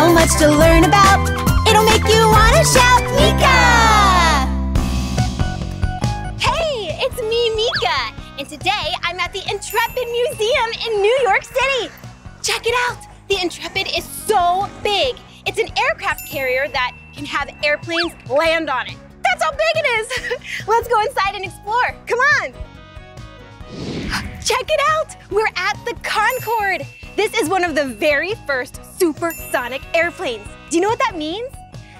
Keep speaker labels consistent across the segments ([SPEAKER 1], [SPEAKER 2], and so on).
[SPEAKER 1] so much to learn about. It'll make you want to shout, Meekah!
[SPEAKER 2] Hey, it's me, Meekah. And today I'm at the Intrepid Museum in New York City. Check it out. The Intrepid is so big. It's an aircraft carrier that can have airplanes land on it. That's how big it is. Let's go inside and explore. Come on. Check it out. We're at the Concorde. This is one of the very first supersonic airplanes. Do you know what that means?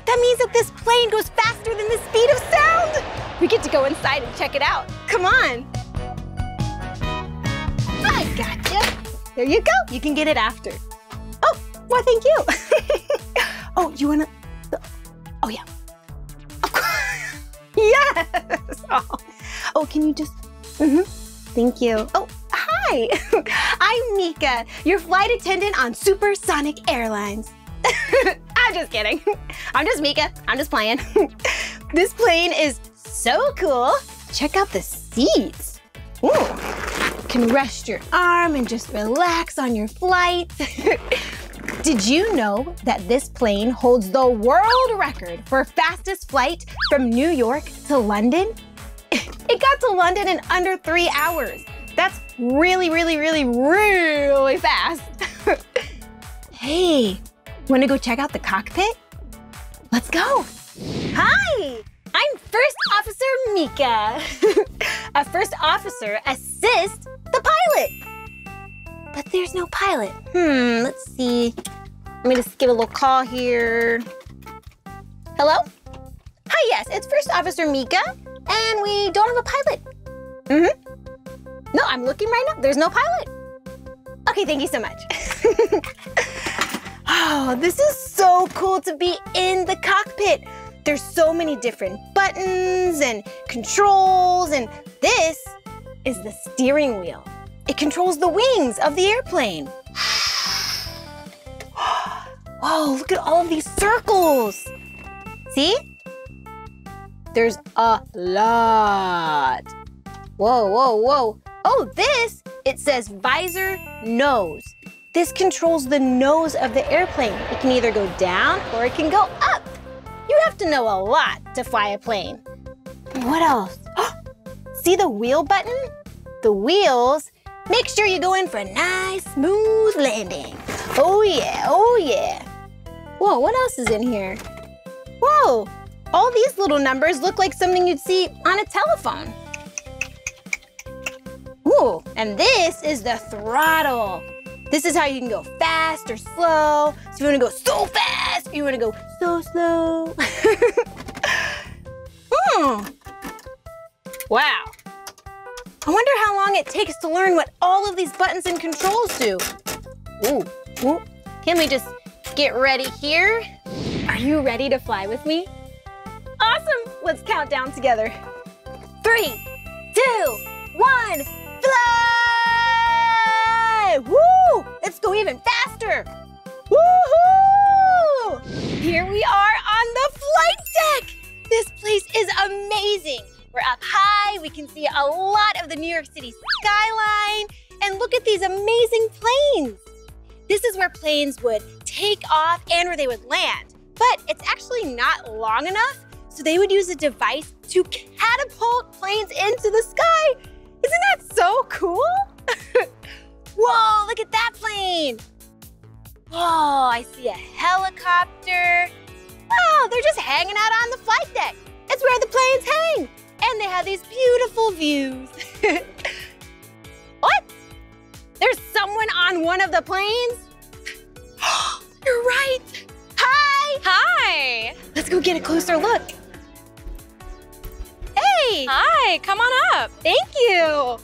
[SPEAKER 2] That means that this plane goes faster than the speed of sound. We get to go inside and check it out. Come on. I gotcha. There you go. You can get it after. Oh, well, thank you. oh, you wanna? Oh yeah. Of course. yes. Oh. oh, can you just? Mm-hmm. Thank you. Oh, hi. I'm Meekah, your flight attendant on Supersonic Airlines. I'm just kidding. I'm just Meekah. I'm just playing. this plane is so cool. Check out the seats. Ooh. Can rest your arm and just relax on your flight. Did you know that this plane holds the world record for fastest flight from New York to London? It got to London in under three hours. That's really, really, really, really fast. hey, wanna go check out the cockpit? Let's go. Hi, I'm First Officer Meekah. A first officer assists the pilot. But there's no pilot. Hmm, let's see. Let me just give a little call here. Hello? Hi, yes, it's First Officer Meekah, and we don't have a pilot. Mm-hmm. No, I'm looking right now. There's no pilot. Okay, thank you so much. oh, this is so cool to be in the cockpit. There's so many different buttons and controls, and this is the steering wheel. It controls the wings of the airplane. Whoa, look at all of these circles. See? There's a lot. Whoa, whoa, whoa. Oh, this, it says visor nose. This controls the nose of the airplane. It can either go down or it can go up. You have to know a lot to fly a plane. What else? See the wheel button? The wheels make sure you go in for a nice smooth landing. Oh yeah, oh yeah. Whoa, what else is in here? Whoa, all these little numbers look like something you'd see on a telephone. Ooh, and this is the throttle. This is how you can go fast or slow. So you wanna go so fast, you wanna go so slow. hmm. Wow. I wonder how long it takes to learn what all of these buttons and controls do. Ooh, ooh. Can we just get ready here? Are you ready to fly with me? Awesome, let's count down together. Three, two, one, fly! Woo! Let's go even faster. Woohoo! Here we are on the flight deck. This place is amazing. We're up high, we can see a lot of the New York City skyline, and look at these amazing planes. This is where planes would take off and where they would land, but it's actually not long enough, so they would use a device to catapult planes into the sky. So cool? Whoa, look at that plane. Oh, I see a helicopter. Wow, they're just hanging out on the flight deck. It's where the planes hang. And they have these beautiful views. what? There's someone on one of the planes? You're right. Hi.
[SPEAKER 3] Hi.
[SPEAKER 2] Let's go get a closer look. Hey.
[SPEAKER 3] Hi, come on up.
[SPEAKER 2] Thank you.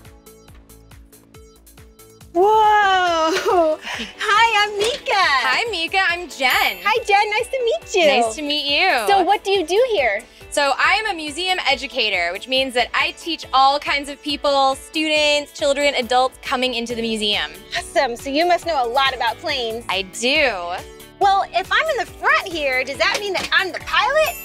[SPEAKER 2] Whoa. Hi, I'm Meekah.
[SPEAKER 3] Hi, Meekah. I'm Jen.
[SPEAKER 2] Hi, Jen. Nice to meet you.
[SPEAKER 3] Nice to meet you.
[SPEAKER 2] So what do you do here?
[SPEAKER 3] So I am a museum educator, which means that I teach all kinds of people, students, children, adults coming into the museum.
[SPEAKER 2] Awesome. So you must know a lot about planes.
[SPEAKER 3] I do.
[SPEAKER 2] Well, if I'm in the front here, does that mean that I'm the pilot?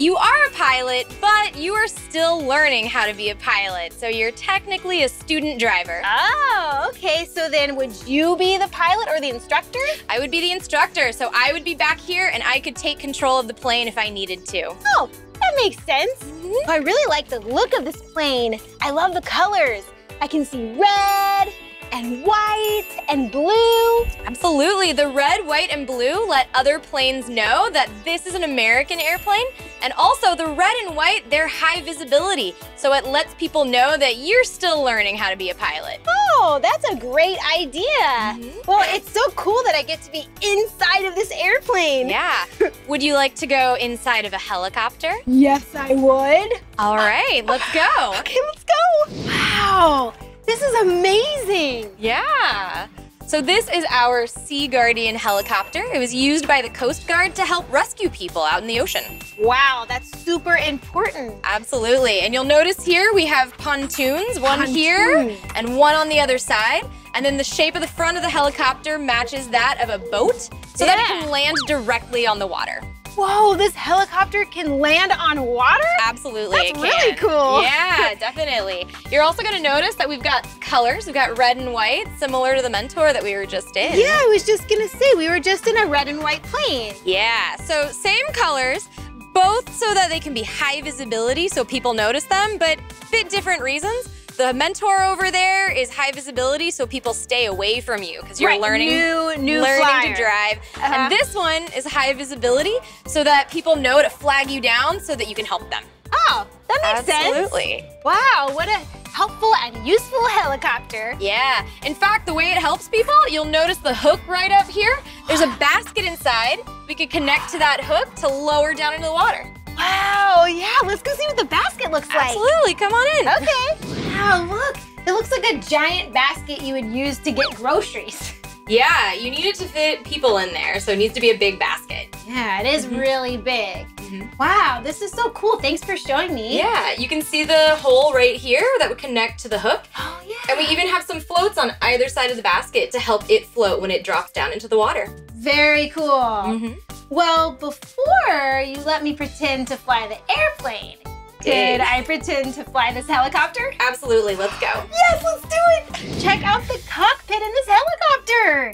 [SPEAKER 3] You are a pilot, but you are still learning how to be a pilot. So you're technically a student driver.
[SPEAKER 2] Oh, okay. So then would you be the pilot or the instructor?
[SPEAKER 3] I would be the instructor, so I would be back here and I could take control of the plane if I needed to.
[SPEAKER 2] Oh, that makes sense. Mm-hmm. Oh, I really like the look of this plane. I love the colors. I can see red and white and blue.
[SPEAKER 3] Absolutely. The red, white, and blue let other planes know that this is an American airplane. And also, the red and white, they're high visibility. So it lets people know that you're still learning how to be a pilot.
[SPEAKER 2] Oh, that's a great idea. Mm-hmm. Well, it's so cool that I get to be inside of this airplane.
[SPEAKER 3] Yeah. Would you like to go inside of a helicopter?
[SPEAKER 2] Yes, I would.
[SPEAKER 3] All right, let's go.
[SPEAKER 2] Okay, let's go. Wow, this is amazing.
[SPEAKER 3] Yeah. So this is our Sea Guardian helicopter. It was used by the Coast Guard to help rescue people out in the ocean.
[SPEAKER 2] Wow, that's super important.
[SPEAKER 3] Absolutely. And you'll notice here we have pontoons, one here and one on the other side. And then the shape of the front of the helicopter matches that of a boat so that it can land directly on the water.
[SPEAKER 2] Whoa, this helicopter can land on water?
[SPEAKER 3] Absolutely.
[SPEAKER 2] That's
[SPEAKER 3] it can.
[SPEAKER 2] really cool.
[SPEAKER 3] Yeah, definitely. You're also going to notice that we've got colors. We've got red and white, similar to the Mentor that we were just in.
[SPEAKER 2] Yeah, I was just gonna say, we were just in a red and white plane.
[SPEAKER 3] Yeah, so same colors, both so that they can be high visibility so people notice them, but bit different reasons. The Mentor over there is high visibility so people stay away from you because you're
[SPEAKER 2] Right,
[SPEAKER 3] learning
[SPEAKER 2] new- new
[SPEAKER 3] learning
[SPEAKER 2] flyer.
[SPEAKER 3] to drive.
[SPEAKER 2] Uh-huh.
[SPEAKER 3] And this one is high visibility so that people know to flag you down so that you can help them.
[SPEAKER 2] Oh, that makes sense.
[SPEAKER 3] Absolutely.
[SPEAKER 2] Wow, what a helpful and useful helicopter.
[SPEAKER 3] Yeah. In fact, the way it helps people, you'll notice the hook right up here. There's a basket inside. We could connect to that hook to lower down into the water.
[SPEAKER 2] Wow, yeah, let's go see what the basket looks like.
[SPEAKER 3] Absolutely. Come on in.
[SPEAKER 2] Okay. Wow, look. It looks like a giant basket you would use to get groceries.
[SPEAKER 3] Yeah, you need it to fit people in there, so it needs to be a big basket.
[SPEAKER 2] Yeah, it is
[SPEAKER 3] Mhm.
[SPEAKER 2] really big.
[SPEAKER 3] Mhm.
[SPEAKER 2] Wow, this is so cool. Thanks for showing me.
[SPEAKER 3] Yeah, you can see the hole right here that would connect to the hook.
[SPEAKER 2] Oh, yeah.
[SPEAKER 3] And we even have some floats on either side of the basket to help it float when it drops down into the water.
[SPEAKER 2] Very cool.
[SPEAKER 3] Mm-hmm.
[SPEAKER 2] Well, before you let me pretend to fly the airplane, Did. I pretend to fly this helicopter?
[SPEAKER 3] Absolutely, let's go.
[SPEAKER 2] Yes, let's do it. Check out the cockpit in this helicopter.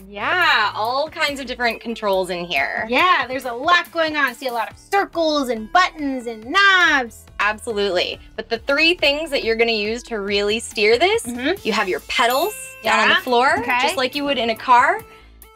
[SPEAKER 3] Yeah, all kinds of different controls in here.
[SPEAKER 2] Yeah, there's a lot going on. I see a lot of circles and buttons and knobs.
[SPEAKER 3] Absolutely. But the three things that you're gonna use to really steer this,
[SPEAKER 2] Mhm.
[SPEAKER 3] you have your pedals down on the floor,
[SPEAKER 2] okay.
[SPEAKER 3] just like you would in a car.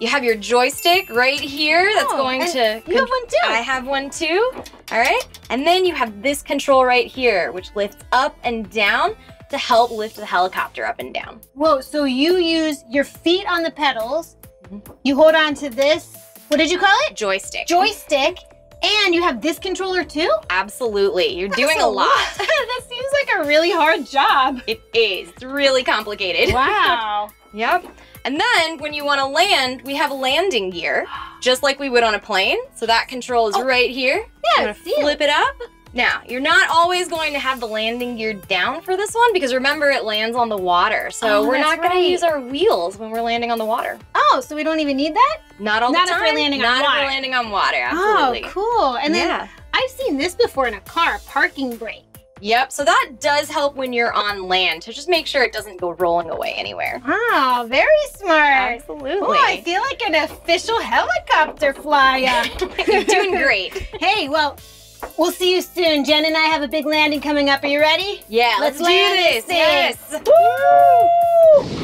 [SPEAKER 3] You have your joystick right here that's
[SPEAKER 2] Oh,
[SPEAKER 3] going to.
[SPEAKER 2] You have one too.
[SPEAKER 3] I have one too. All right. And then you have this control right here, which lifts up and down to help lift the helicopter up and down.
[SPEAKER 2] Whoa, so you use your feet on the pedals.
[SPEAKER 3] Mhm.
[SPEAKER 2] You hold on to this, what did you call it?
[SPEAKER 3] Joystick.
[SPEAKER 2] Joystick. And you have this controller too?
[SPEAKER 3] Absolutely. You're
[SPEAKER 2] That's
[SPEAKER 3] doing a lot.
[SPEAKER 2] that seems like a really hard job.
[SPEAKER 3] It is. It's really complicated.
[SPEAKER 2] Wow.
[SPEAKER 3] Yep. And then when you want to land, we have landing gear, just like we would on a plane. So that control is
[SPEAKER 2] Oh.
[SPEAKER 3] right here.
[SPEAKER 2] Yeah,
[SPEAKER 3] I'm gonna
[SPEAKER 2] see it.
[SPEAKER 3] flip it up. Now, you're not always going to have the landing gear down for this one because remember it lands on the water. So
[SPEAKER 2] Oh,
[SPEAKER 3] we're not going
[SPEAKER 2] right.
[SPEAKER 3] to use our wheels when we're landing on the water.
[SPEAKER 2] Oh, so we don't even need that?
[SPEAKER 3] Not all
[SPEAKER 2] Not
[SPEAKER 3] the
[SPEAKER 2] if
[SPEAKER 3] time.
[SPEAKER 2] we're landing on
[SPEAKER 3] not if
[SPEAKER 2] water.
[SPEAKER 3] we're landing on water. Oh, absolutely.
[SPEAKER 2] Oh, cool. And then
[SPEAKER 3] yeah.
[SPEAKER 2] I've seen this before in a car, parking brake.
[SPEAKER 3] Yep. So that does help when you're on land to just make sure it doesn't go rolling away anywhere.
[SPEAKER 2] Wow, very smart.
[SPEAKER 3] Absolutely.
[SPEAKER 2] Oh, I feel like an official helicopter flyer.
[SPEAKER 3] you're doing great.
[SPEAKER 2] hey, well, we'll see you soon. Jen and I have a big landing coming up. Are you ready?
[SPEAKER 3] Yeah, let's, do
[SPEAKER 2] land
[SPEAKER 3] this.
[SPEAKER 2] thing.
[SPEAKER 3] Yes.
[SPEAKER 2] Woo!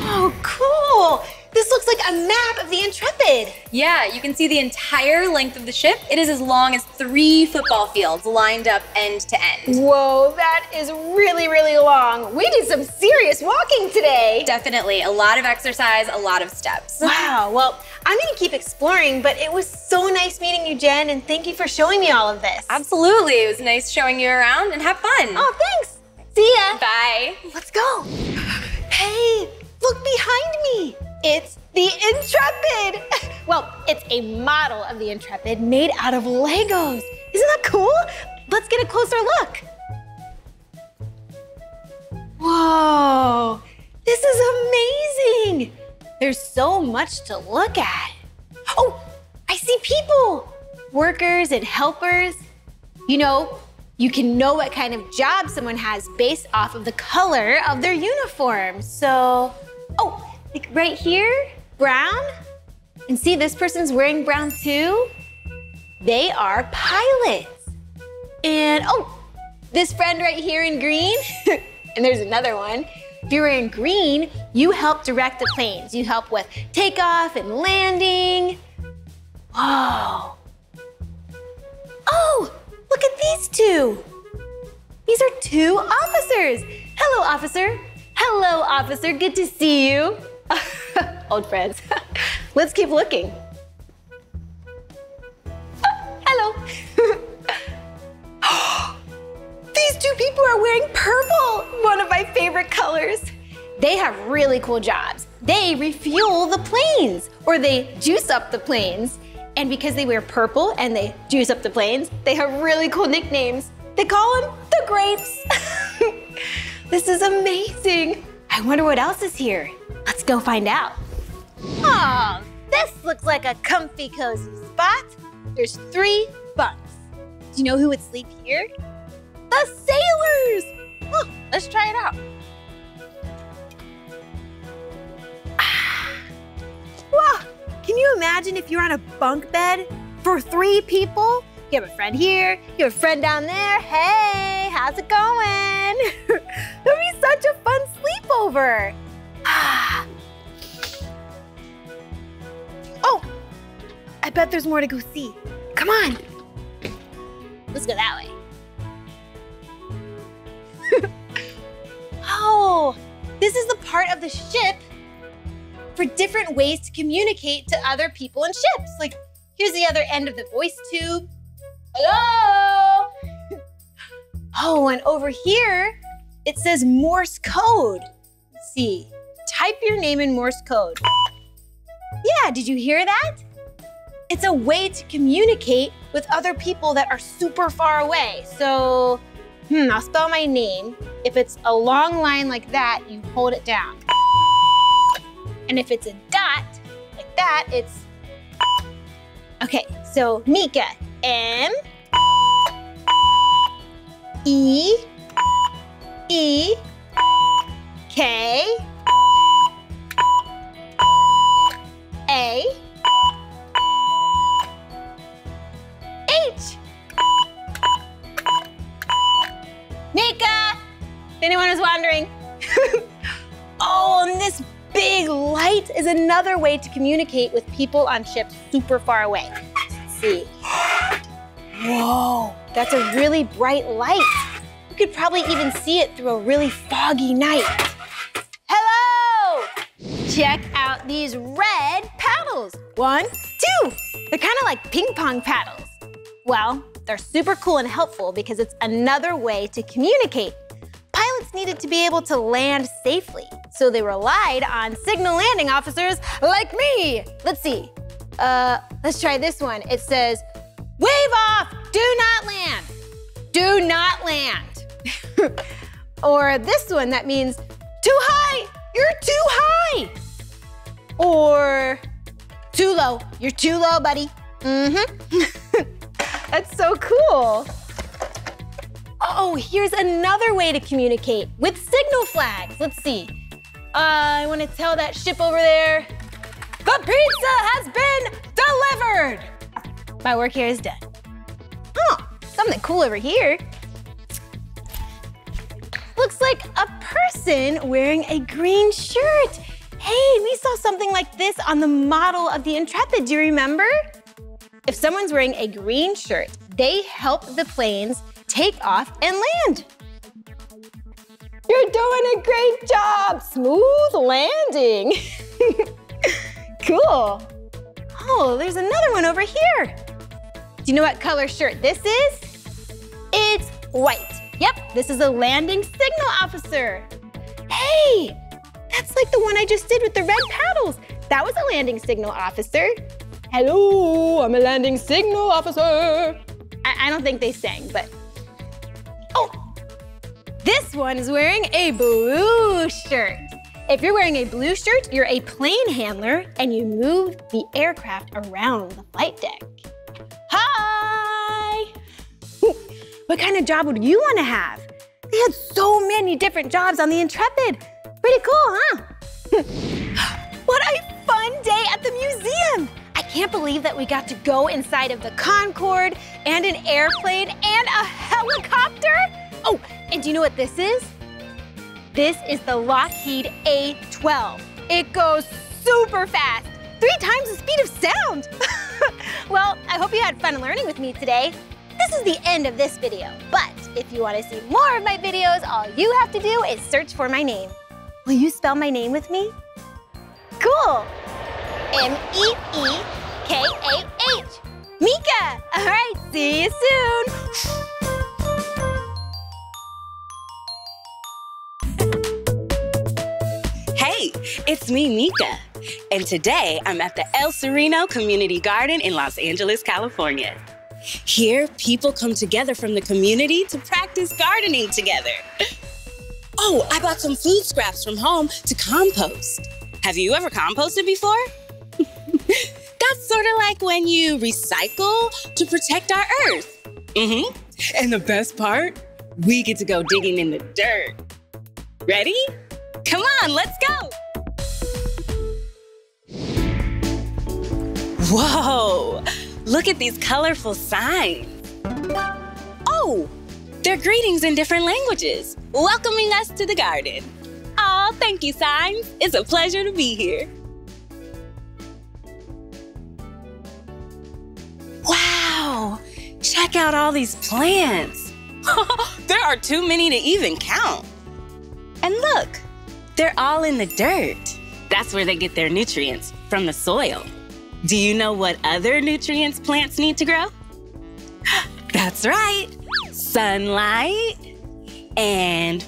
[SPEAKER 2] Oh, cool. This looks like a map of the Intrepid.
[SPEAKER 3] Yeah, you can see the entire length of the ship. It is as long as three football fields lined up end to end.
[SPEAKER 2] Whoa, that is really, really long. We did some serious walking today.
[SPEAKER 3] Definitely a lot of exercise, a lot of steps.
[SPEAKER 2] Wow, well, I'm gonna keep exploring, but it was so nice meeting you, Jen, and thank you for showing me all of this.
[SPEAKER 3] Absolutely. It was nice showing you around and have fun.
[SPEAKER 2] Oh, thanks. See ya.
[SPEAKER 3] Bye.
[SPEAKER 2] Let's go. Hey, look behind me. It's the Intrepid. Well, it's a model of the Intrepid made out of Legos. Isn't that cool? Let's get a closer look. Whoa, this is amazing. There's so much to look at. Oh, I see people, workers and helpers. You know, you can know what kind of job someone has based off of the color of their uniform. So, oh, like right here, brown. And see, this person's wearing brown too. They are pilots. And oh, this friend right here in green, and there's another one. If you're wearing green, you help direct the planes. You help with takeoff and landing. Whoa. Oh, look at these two. These are two officers. Hello, officer. Hello, officer. Good to see you. Old friends. Let's keep looking. Oh, hello. These two people are wearing purple, one of my favorite colors. They have really cool jobs. They refuel the planes, or they juice up the planes. And because they wear purple and they juice up the planes, they have really cool nicknames. They call them the grapes. this is amazing. I wonder what else is here. Let's go find out. Oh, this looks like a comfy, cozy spot. There's three bunks. Do you know who would sleep here? The sailors! Oh, let's try it out. Ah. Wow, can you imagine if you're on a bunk bed for three people? You have a friend here, you have a friend down there. Hey, how's it going? That'd be such a fun sleepover. Oh, I bet there's more to go see. Come on. Let's go that way. oh, this is the part of the ship for different ways to communicate to other people in ships. Like, here's the other end of the voice tube. Hello? Oh, and over here, it says Morse code. Let's see. Type your name in Morse code. Yeah, did you hear that? It's a way to communicate with other people that are super far away. So, hmm, I'll spell my name. If it's a long line like that, you hold it down. And if it's a dot, like that, it's, okay, so Meekah, M, E, E, K, A, H. Meekah! If anyone is wondering. oh, and this big light is another way to communicate with people on ships super far away. Let's see. Whoa, that's a really bright light. You could probably even see it through a really foggy night. Hello! Check out these red paddles. One, two. They're kind of like ping pong paddles. Well, they're super cool and helpful because it's another way to communicate. Pilots needed to be able to land safely, so they relied on signal landing officers like me. Let's see. Uh, let's try this one. It says, wave off, do not land. Do not land. or this one that means, too high, you're too high. Or too low, you're too low, buddy. Mm-hmm. That's so cool. Oh, here's another way to communicate with signal flags. Let's see. Uh, I want to tell that ship over there, the pizza has been delivered. My work here is done. Oh, something cool over here. Looks like a person wearing a green shirt. Hey, we saw something like this on the model of the Intrepid, do you remember? If someone's wearing a green shirt, they help the planes take off and land. You're doing a great job. Smooth landing. cool. Oh, there's another one over here. Do you know what color shirt this is? It's white. Yep, this is a landing signal officer. Hey, that's like the one I just did with the red paddles. That was a landing signal officer. Hello, I'm a landing signal officer. I, I don't think they sang, but. Oh, this one is wearing a blue shirt. If you're wearing a blue shirt, you're a plane handler and you move the aircraft around the flight deck. Hi!
[SPEAKER 4] what kind of job would you want to have? They had so many different jobs on the Intrepid. Pretty cool, huh? what a fun day at the museum! I can't believe that we got to go inside of the Concorde and an airplane and a helicopter. Oh, and do you know what this is? This is the Lockheed A-12. It goes super fast, three times the speed of sound. well, I hope you had fun learning with me today. This is the end of this video, but if you want to see more of my videos, all you have to do is search for my name. Will you spell my name with me? Cool. M-E-E-K-A-H. Meekah. All right, see you soon.
[SPEAKER 5] It's me, Meekah. And today I'm at the El Sereno Community Garden in Los Angeles, California. Here, people come together from the community to practice gardening together. Oh, I bought some food scraps from home to compost. Have you ever composted before? That's sort of like when you recycle to protect our earth. Mm-hmm. And the best part, we get to go digging in the dirt. Ready? Come on, let's go. Whoa, look at these colorful signs. Oh, they're greetings in different languages, welcoming us to the garden. Oh, thank you, signs. It's a pleasure to be here. Wow, check out all these plants. there are too many to even count. And look, they're all in the dirt. That's where they get their nutrients, from the soil. Do you know what other nutrients plants need to grow? That's right, sunlight and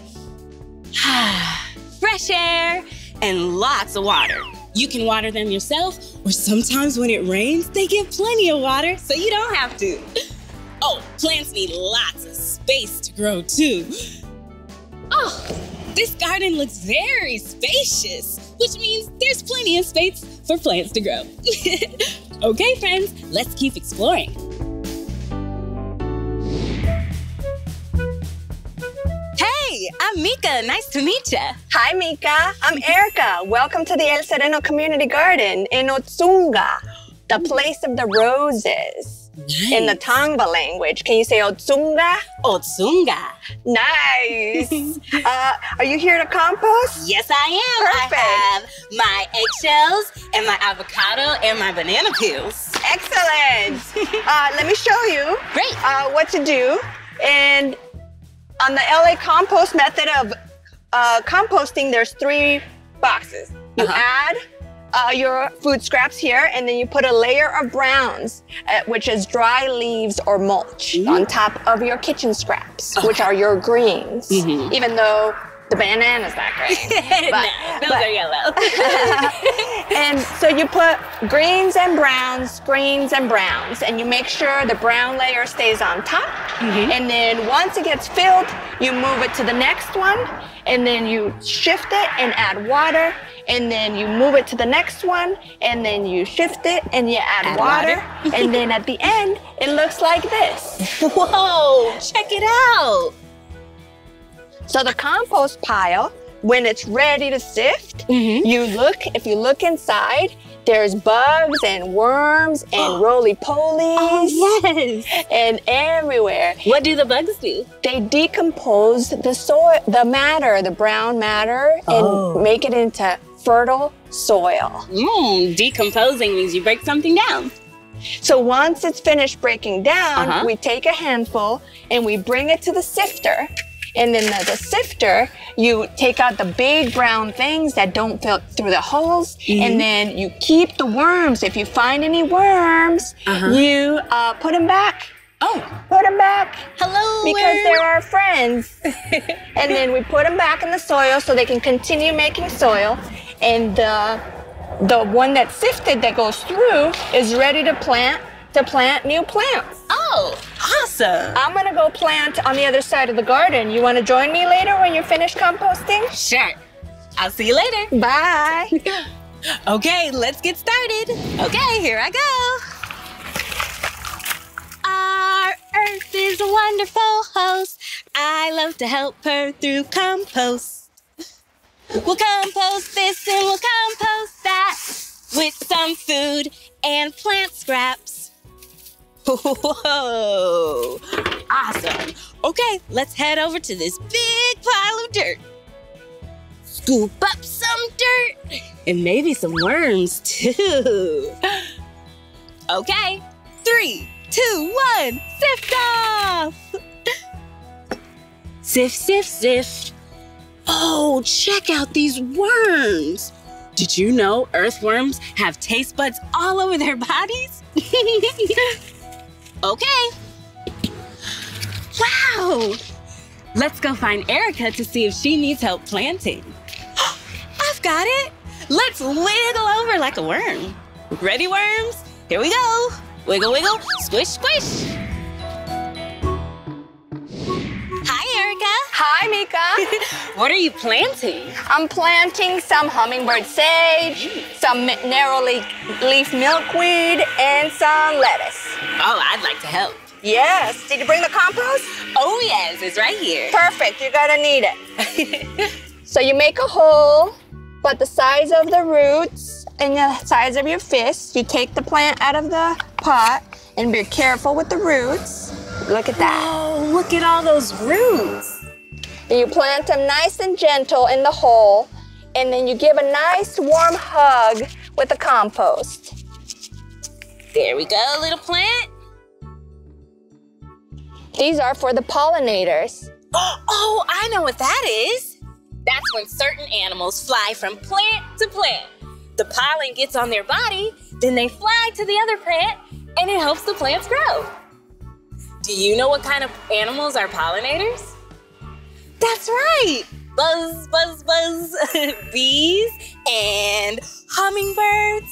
[SPEAKER 5] fresh air and lots of water. You can water them yourself, or sometimes when it rains, they get plenty of water, so you don't have to. Oh, plants need lots of space to grow too. Oh, this garden looks very spacious, which means there's plenty of space for plants to grow. okay, friends, let's keep exploring. Hey, I'm Meekah. Nice to meet ya.
[SPEAKER 6] Hi, Meekah. I'm Erica. Welcome to the El Sereno Community Garden in Otsunga, the place of the roses. In the Tongva language, can you say Otsunga?
[SPEAKER 5] Otsunga.
[SPEAKER 6] Nice. uh, are you here to compost?
[SPEAKER 5] Yes, I am.
[SPEAKER 6] Perfect.
[SPEAKER 5] I have my eggshells and my avocado and my banana peels.
[SPEAKER 6] Excellent. uh, let me show you
[SPEAKER 5] Great.
[SPEAKER 6] uh, what to do. And on the LA compost method of uh, composting, there's three boxes. You
[SPEAKER 5] Uh-huh.
[SPEAKER 6] add uh, your food scraps here, and then you put a layer of browns, uh, which is dry leaves or mulch, on top of your kitchen scraps, which are your greens.
[SPEAKER 5] Mhm.
[SPEAKER 6] Even though the banana's not green.
[SPEAKER 5] no, those
[SPEAKER 6] but-
[SPEAKER 5] are yellow.
[SPEAKER 6] and so you put greens and browns, greens and browns, and you make sure the brown layer stays on top. And then once it gets filled, you move it to the next one, and then you shift it and add water, and then you move it to the next one, and then you shift it and you add,
[SPEAKER 5] Add
[SPEAKER 6] water,
[SPEAKER 5] water.
[SPEAKER 6] and then at the end, it looks like this.
[SPEAKER 5] Whoa, check it out.
[SPEAKER 6] So the compost pile, when it's ready to sift,
[SPEAKER 5] Mhm.
[SPEAKER 6] you look, if you look inside, there's bugs and worms and roly-polies Oh,
[SPEAKER 5] yes.
[SPEAKER 6] and everywhere.
[SPEAKER 5] What do the bugs do?
[SPEAKER 6] They decompose the soil, the matter, the brown matter, and
[SPEAKER 5] Oh.
[SPEAKER 6] make it into fertile soil.
[SPEAKER 5] Mmm, decomposing means you break something down.
[SPEAKER 6] So once it's finished breaking down,
[SPEAKER 5] Uh-huh.
[SPEAKER 6] we take a handful and we bring it to the sifter. And then the, the sifter, you take out the big brown things that don't fit through the holes,
[SPEAKER 5] Mm-hmm.
[SPEAKER 6] and then you keep the worms. If you find any worms,
[SPEAKER 5] Uh-huh.
[SPEAKER 6] you uh, put them back.
[SPEAKER 5] Oh,
[SPEAKER 6] Put them back
[SPEAKER 5] hello.
[SPEAKER 6] because
[SPEAKER 5] worm.
[SPEAKER 6] they're our friends. and then we put them back in the soil so they can continue making soil. And the the one that's sifted that goes through is ready to plant to plant new plants.
[SPEAKER 5] Oh, awesome.
[SPEAKER 6] I'm gonna go plant on the other side of the garden. You wanna join me later when you're finished composting?
[SPEAKER 5] Sure. I'll see you later.
[SPEAKER 6] Bye.
[SPEAKER 5] Okay, let's get started. Okay, here I go. Our earth is a wonderful host. I love to help her through compost. We'll compost this and we'll compost that with some food and plant scraps. Whoa, awesome. Okay, let's head over to this big pile of dirt. Scoop up some dirt and maybe some worms too. Okay, three, two, one, sift off! Sift, sift, sift. Oh, check out these worms. Did you know earthworms have taste buds all over their bodies? okay. Wow. Let's go find Erica to see if she needs help planting. I've got it. Let's wiggle over like a worm. Ready, worms? Here we go. Wiggle, wiggle, squish, squish. Hi, Erica.
[SPEAKER 6] Hi, Meekah.
[SPEAKER 5] What are you planting?
[SPEAKER 6] I'm planting some hummingbird sage, some narrow leaf, leaf milkweed, and some lettuce.
[SPEAKER 5] Oh, I'd like to help.
[SPEAKER 6] Yes. Did you bring the compost?
[SPEAKER 5] Oh, yes, it's right here.
[SPEAKER 6] Perfect. You're gonna need it. so you make a hole, but the size of the roots and the size of your fist. You take the plant out of the pot and be careful with the roots. Look at that.
[SPEAKER 5] Oh, look at all those roots.
[SPEAKER 6] You plant them nice and gentle in the hole, and then you give a nice warm hug with the compost.
[SPEAKER 5] There we go, little plant.
[SPEAKER 6] These are for the pollinators.
[SPEAKER 5] Oh, I know what that is. That's when certain animals fly from plant to plant. The pollen gets on their body, then they fly to the other plant, and it helps the plants grow. Do you know what kind of animals are pollinators? That's right. Buzz, buzz, buzz. Bees and hummingbirds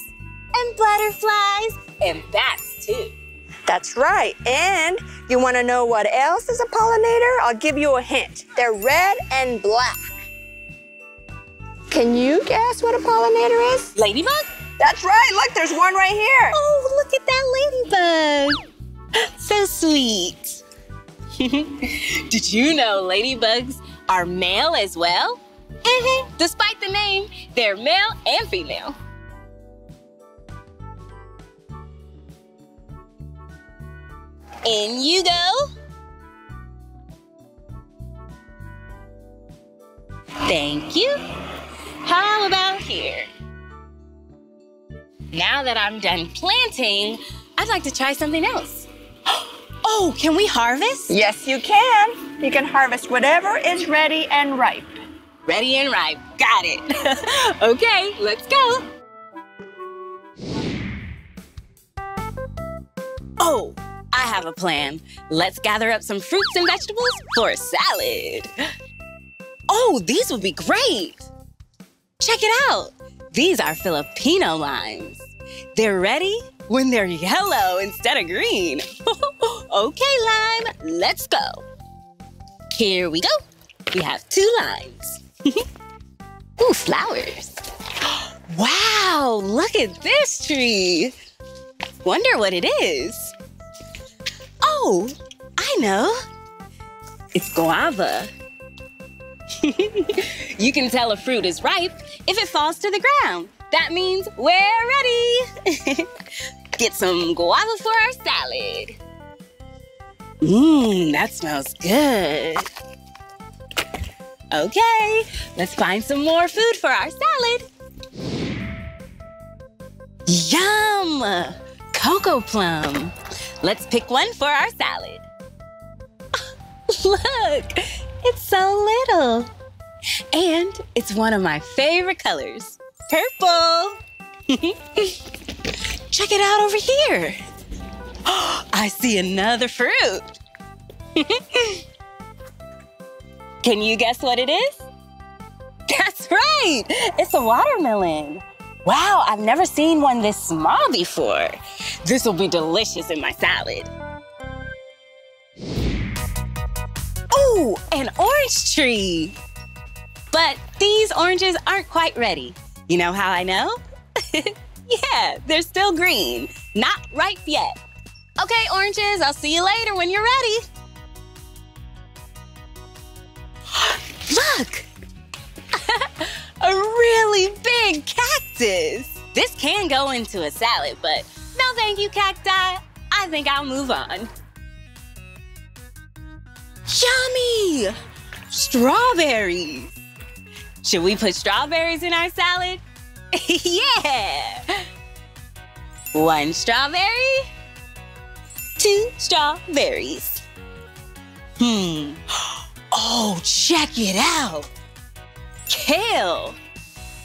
[SPEAKER 5] and butterflies and bats too.
[SPEAKER 6] That's right. And you want to know what else is a pollinator? I'll give you a hint. They're red and black. Can you guess what a pollinator is?
[SPEAKER 5] Ladybug?
[SPEAKER 6] That's right. Look, there's one right here.
[SPEAKER 5] Oh, look at that ladybug. Sweet. Did you know ladybugs are male as well? Mm-hmm. Despite the name, they're male and female. In you go. Thank you. How about here? Now that I'm done planting, I'd like to try something else. Oh, can we harvest?
[SPEAKER 6] Yes, you can. You can harvest whatever is ready and ripe.
[SPEAKER 5] Ready and ripe. Got it. okay, let's go. Oh, I have a plan. Let's gather up some fruits and vegetables for a salad. Oh, these would be great. Check it out. These are Filipino limes. They're ready when they're yellow instead of green. okay, lime, let's go. Here we go. We have two limes. Ooh, flowers. Wow, look at this tree. Wonder what it is. Oh, I know. It's guava. you can tell a fruit is ripe if it falls to the ground. That means we're ready. Get some guava for our salad. Mmm, that smells good. Okay, let's find some more food for our salad. Yum! Cocoa plum. Let's pick one for our salad. Look, it's so little. And it's one of my favorite colors, purple. Check it out over here. I see another fruit. Can you guess what it is? That's right. It's a watermelon. Wow, I've never seen one this small before. This will be delicious in my salad. Oh, an orange tree. But these oranges aren't quite ready. You know how I know? yeah, they're still green, not ripe yet. Okay, oranges, I'll see you later when you're ready. Look! a really big cactus. This can go into a salad, but no thank you, cacti. I think I'll move on. Yummy! Strawberries! Should we put strawberries in our salad? yeah! One strawberry, two strawberries. Hmm. Oh, check it out. Kale.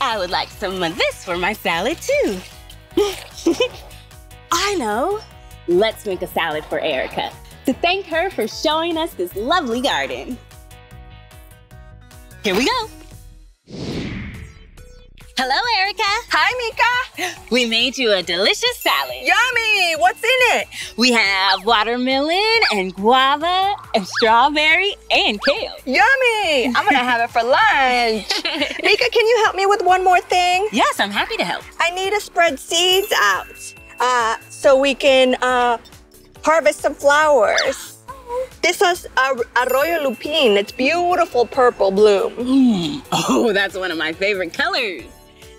[SPEAKER 5] I would like some of this for my salad too. I know. Let's make a salad for Erica to thank her for showing us this lovely garden. Here we go. Hello, Erica.
[SPEAKER 6] Hi, Meekah.
[SPEAKER 5] We made you a delicious salad.
[SPEAKER 6] Yummy. What's in it?
[SPEAKER 5] We have watermelon and guava and strawberry and kale.
[SPEAKER 6] Yummy. I'm gonna have it for lunch. Meekah, can you help me with one more thing?
[SPEAKER 5] Yes, I'm happy to help.
[SPEAKER 6] I need to spread seeds out uh, so we can uh, harvest some flowers. This is uh, Arroyo Lupin. It's beautiful purple bloom.
[SPEAKER 5] Mm. Oh, that's one of my favorite colors.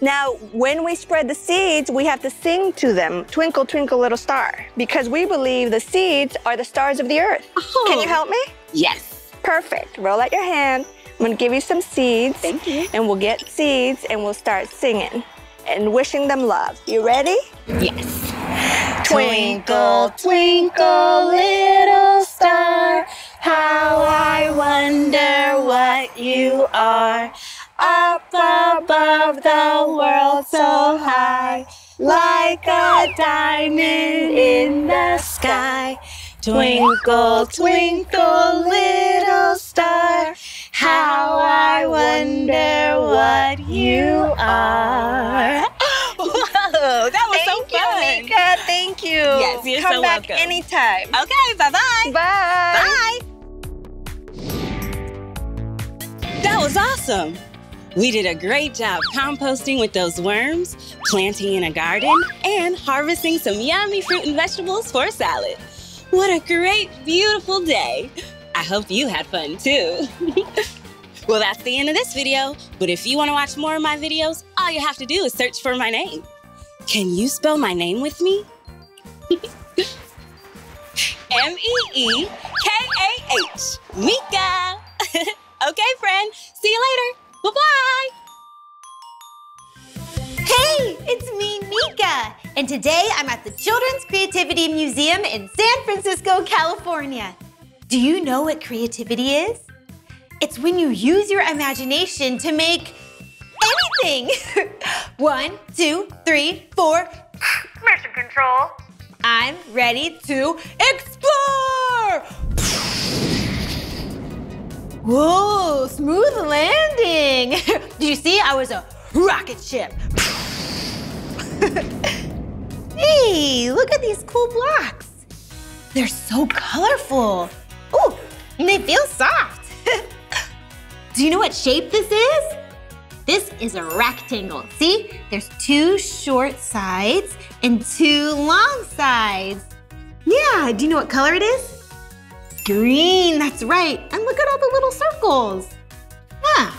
[SPEAKER 6] Now, when we spread the seeds, we have to sing to them, Twinkle, Twinkle, Little Star, because we believe the seeds are the stars of the earth.
[SPEAKER 5] Oh.
[SPEAKER 6] Can you oh. help me?
[SPEAKER 5] Yes.
[SPEAKER 6] Perfect. Roll out your hand. I'm gonna give you some seeds.
[SPEAKER 5] Thank you.
[SPEAKER 6] And we'll get seeds and we'll start singing and wishing them love. You ready?
[SPEAKER 5] Yes.
[SPEAKER 6] Twinkle, twinkle, little star, how I wonder what you are. Up above the world so high, like a diamond in the sky. Twinkle, twinkle, little star, how I wonder what you are.
[SPEAKER 5] Whoa, that was
[SPEAKER 6] Thank
[SPEAKER 5] so fun.
[SPEAKER 6] Thank you, Meekah. Thank you.
[SPEAKER 5] Yes, you're
[SPEAKER 6] Come
[SPEAKER 5] so
[SPEAKER 6] back
[SPEAKER 5] welcome.
[SPEAKER 6] anytime.
[SPEAKER 5] Okay, bye-bye.
[SPEAKER 6] Bye.
[SPEAKER 5] Bye. That was awesome. We did a great job composting with those worms, planting in a garden, and harvesting some yummy fruit and vegetables for salad. What a great, beautiful day. I hope you had fun too. well, that's the end of this video, but if you want to watch more of my videos, all you have to do is search for my name. Can you spell my name with me? M E E K A H. Meekah. okay, friend. See you later. Bye bye.
[SPEAKER 2] Hey, it's me, Meekah. And today I'm at the Children's Creativity Museum in San Francisco, California. Do you know what creativity is? It's when you use your imagination to make anything. One, two, three, four. Mission control. I'm ready to explore. Whoa, smooth landing. Did you see? I was a rocket ship. hey, look at these cool blocks. They're so colorful. Oh, and they feel soft. Do you know what shape this is? This is a rectangle. See, there's two short sides and two long sides. Yeah, do you know what color it is? Green, that's right. And look at all the little circles. Huh,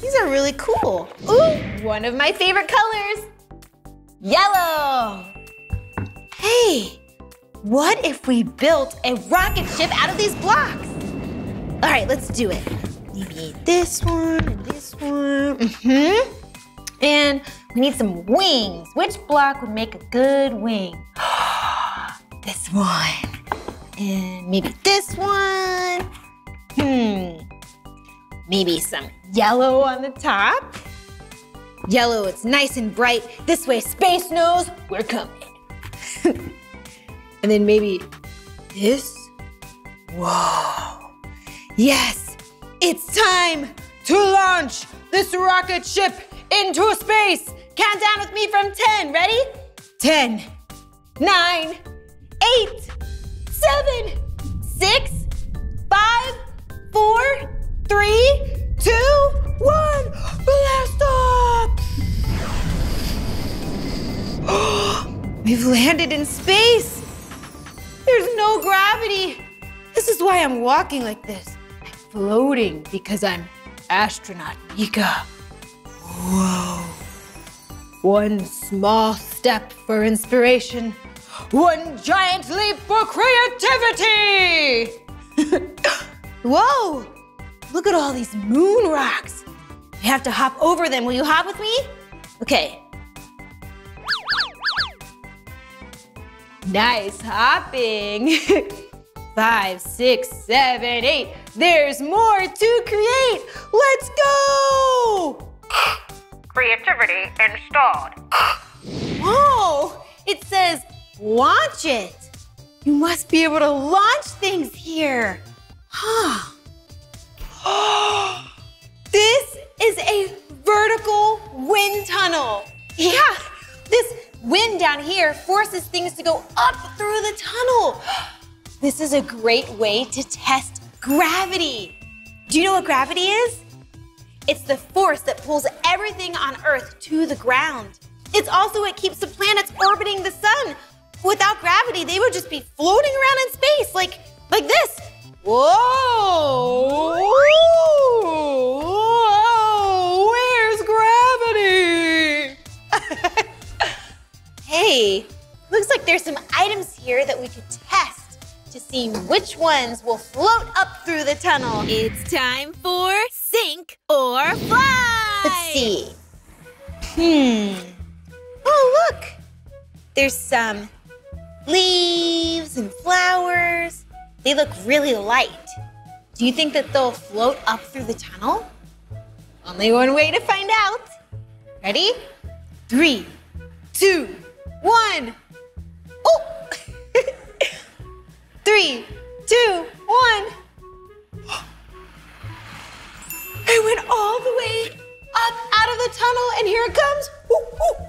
[SPEAKER 2] these are really cool. Ooh, one of my favorite colors. Yellow. Hey, what if we built a rocket ship out of these blocks? All right, let's do it. Maybe this one and this one. Mm-hmm. And we need some wings. Which block would make a good wing? this one. And maybe this one. Hmm. Maybe some yellow on the top. Yellow, it's nice and bright. This way space knows we're coming. and then maybe this. Whoa. Yes, it's time to launch this rocket ship into space. Count down with me from 10. Ready? 10, 9, 8, 7, 6, 5, 4, 3, 2, 1. Blast off! We've landed in space. There's no gravity. This is why I'm walking like this. I'm floating because I'm astronaut Meekah. Whoa. One small step for inspiration, one giant leap for creativity! Whoa! Look at all these moon rocks. We have to hop over them. Will you hop with me? Okay. Nice hopping. Five, six, seven, eight. There's more to create. Let's go!
[SPEAKER 7] Creativity installed.
[SPEAKER 2] Whoa! It says launch it. You must be able to launch things here. Huh. this is a vertical wind tunnel. Yeah, this wind down here forces things to go up through the tunnel. This is a great way to test gravity. Do you know what gravity is? It's the force that pulls everything on Earth to the ground. It's also what keeps the planets orbiting the sun. Without gravity, they would just be floating around in space like, like this. Whoa! Whoa! Where's gravity? hey, looks like there's some items here that we could test to see which ones will float up through the tunnel.
[SPEAKER 8] It's time for sink or fly.
[SPEAKER 2] Let's see. Hmm. Oh, look. There's some leaves and flowers. They look really light. Do you think that they'll float up through the tunnel? Only one way to find out. Ready? Three, two, one. Oh! Three, two, one. It went all the way up out of the tunnel, and here it comes. Woo, woo.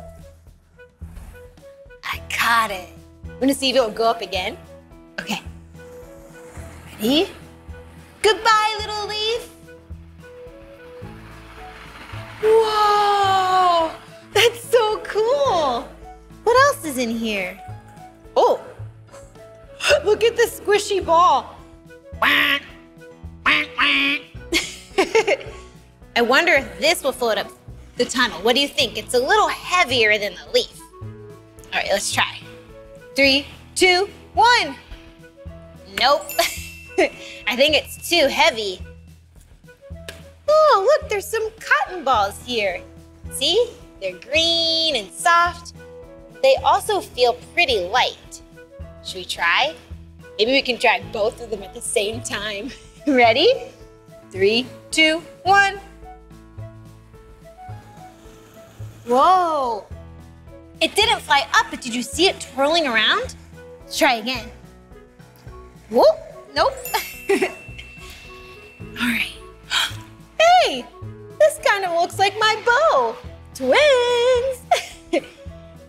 [SPEAKER 2] I got it. I'm gonna see if it'll go up again. Okay. Ready? Goodbye, little leaf. Whoa! That's so cool. What else is in here? Oh, look at the squishy ball. I wonder if this will float up the tunnel. What do you think? It's a little heavier than the leaf. All right, let's try. Three, two, one. Nope. I think it's too heavy. Oh, look, there's some cotton balls here. See? They're green and soft. They also feel pretty light. Should we try? Maybe we can try both of them at the same time. Ready? Three, two, one. Whoa! It didn't fly up, but did you see it twirling around? Let's try again. Whoop! Nope. All right. Hey, this kind of looks like my bow. Twins!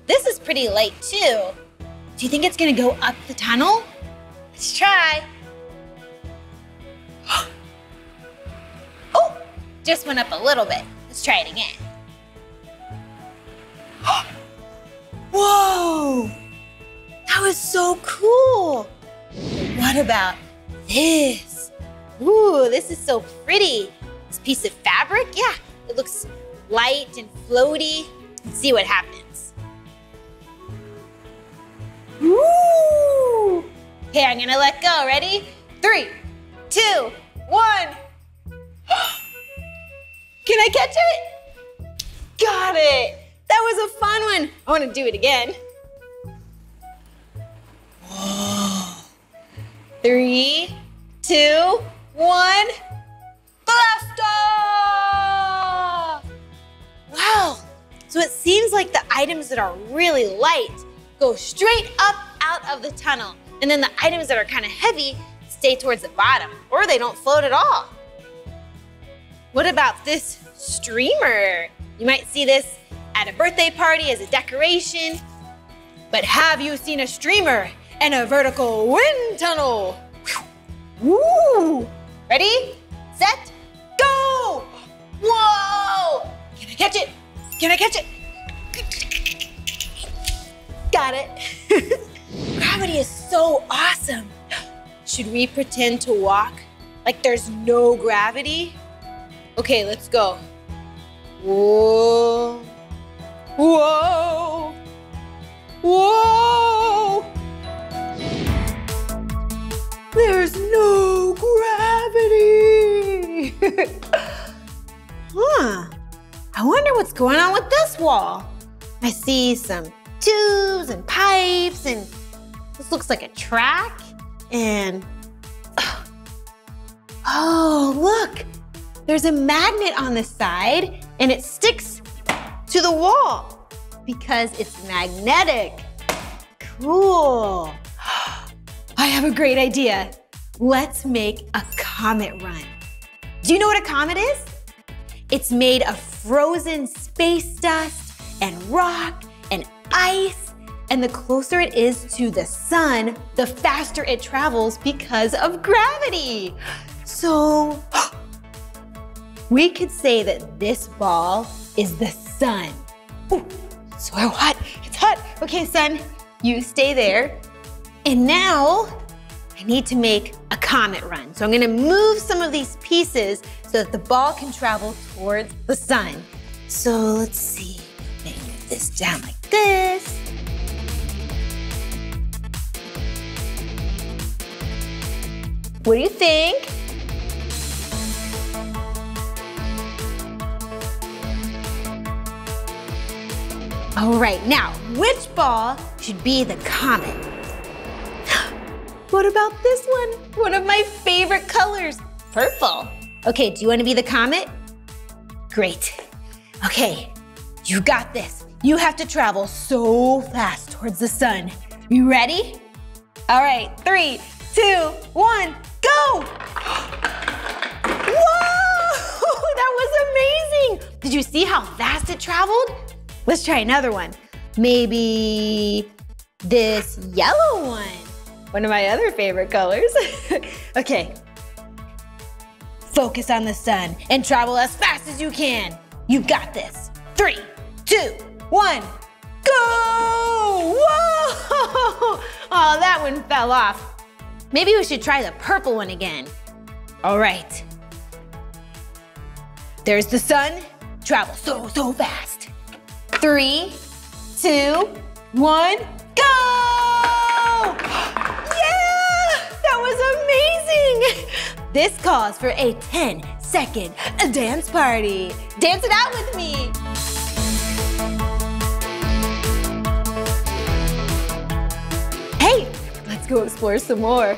[SPEAKER 2] this is pretty light too. Do you think it's gonna go up the tunnel? Let's try. Oh, just went up a little bit. Let's try it again. Whoa! That was so cool. What about this? Ooh, this is so pretty. This piece of fabric, yeah, it looks light and floaty. Let's see what happens. Ooh! Okay, I'm gonna let go. Ready? Three, two, one. Can I catch it? Got it. That was a fun one. I want to do it again. Three, two, one. Blast off! Wow. So it seems like the items that are really light go straight up out of the tunnel. And then the items that are kind of heavy stay towards the bottom, or they don't float at all. What about this streamer? You might see this at a birthday party as a decoration. But have you seen a streamer and a vertical wind tunnel? Woo! Ready, set, go! Whoa! Can I catch it? Can I catch it? Got it. Gravity is so awesome. Should we pretend to walk like there's no gravity? Okay, let's go. Whoa. Whoa. Whoa. There's no gravity. huh. I wonder what's going on with this wall. I see some tubes and pipes and this looks like a track and oh, look. There's a magnet on the side and it sticks to the wall because it's magnetic. Cool. I have a great idea. Let's make a comet run. Do you know what a comet is? It's made of frozen space dust and rock and ice. And the closer it is to the sun, the faster it travels because of gravity. So we could say that this ball is the sun. Ooh, so hot, it's hot. Okay, sun, you stay there. And now I need to make a comet run. So I'm gonna move some of these pieces so that the ball can travel towards the sun. So let's see, maybe move this down like this. What do you think? All right, now, which ball should be the comet? What about this one? One of my favorite colors, purple. Okay, do you wanna be the comet? Great. Okay, you got this. You have to travel so fast towards the sun. You ready? All right, three, two, one, go! Whoa, that was amazing. Did you see how fast it traveled? Let's try another one. Maybe this yellow one. One of my other favorite colors. okay. Focus on the sun and travel as fast as you can. You got this. Three, two, one, go! Whoa! Oh, that one fell off. Maybe we should try the purple one again. All right. There's the sun. Travel so, so fast. Three, two, one, go! Yeah! That was amazing! This calls for a 10 second dance party. Dance it out with me. Hey, let's go explore some more.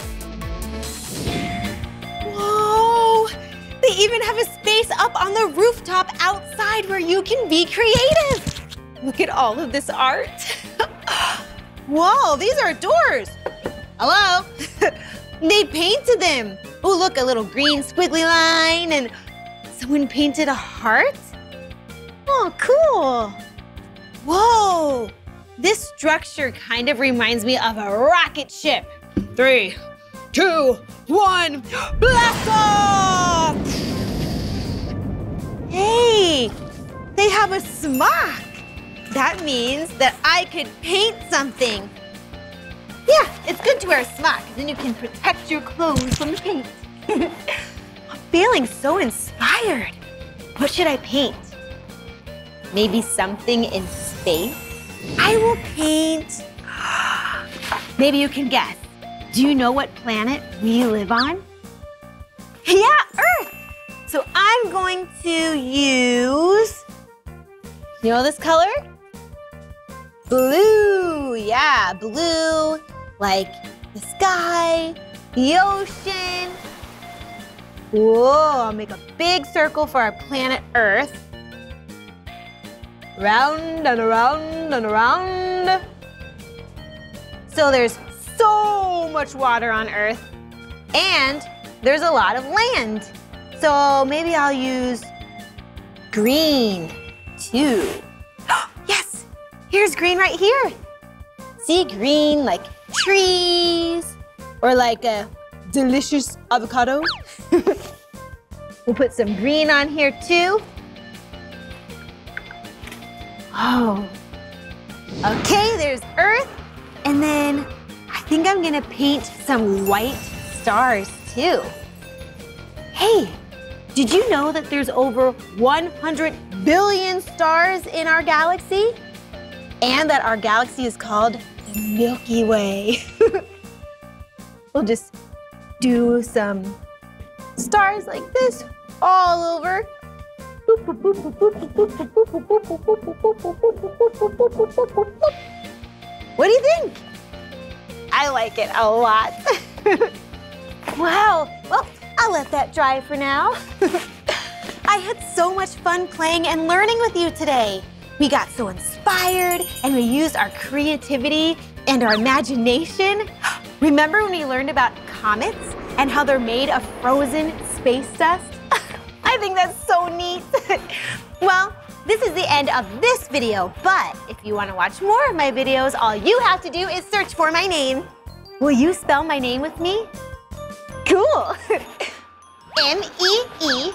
[SPEAKER 2] Whoa! They even have a space up on the rooftop outside where you can be creative. Look at all of this art. Whoa, these are doors. Hello? they painted them. Oh, look, a little green squiggly line and someone painted a heart? Oh, cool. Whoa, this structure kind of reminds me of a rocket ship. Three, two, one, blast off! Hey, they have a smock. That means that I could paint something. Yeah, it's good to wear a smock, then you can protect your clothes from the paint. I'm feeling so inspired. What should I paint? Maybe something in space? I will paint. Maybe you can guess. Do you know what planet we live on? Yeah, Earth. So I'm going to use, you know this color? Blue, yeah, blue, like the sky, the ocean. Whoa, I'll make a big circle for our planet Earth. Round and around and around. So there's so much water on Earth and there's a lot of land. So maybe I'll use green too. Here's green right here. See green like trees or like a delicious avocado. we'll put some green on here too. Oh, okay, there's Earth. And then I think I'm gonna paint some white stars too. Hey, Did you know that there's over 100 billion stars in our galaxy? And that our galaxy is called the Milky Way. we'll just do some stars like this all over. What do you think? I like it a lot. wow, well, I'll let that dry for now. I had so much fun playing and learning with you today. We got so inspired and we used our creativity and our imagination. Remember when we learned about comets and how they're made of frozen space dust? I think that's so neat. well, this is the end of this video, but if you want to watch more of my videos, all you have to do is search for my name. Will you spell my name with me? Cool. M-E-E-K-A-H.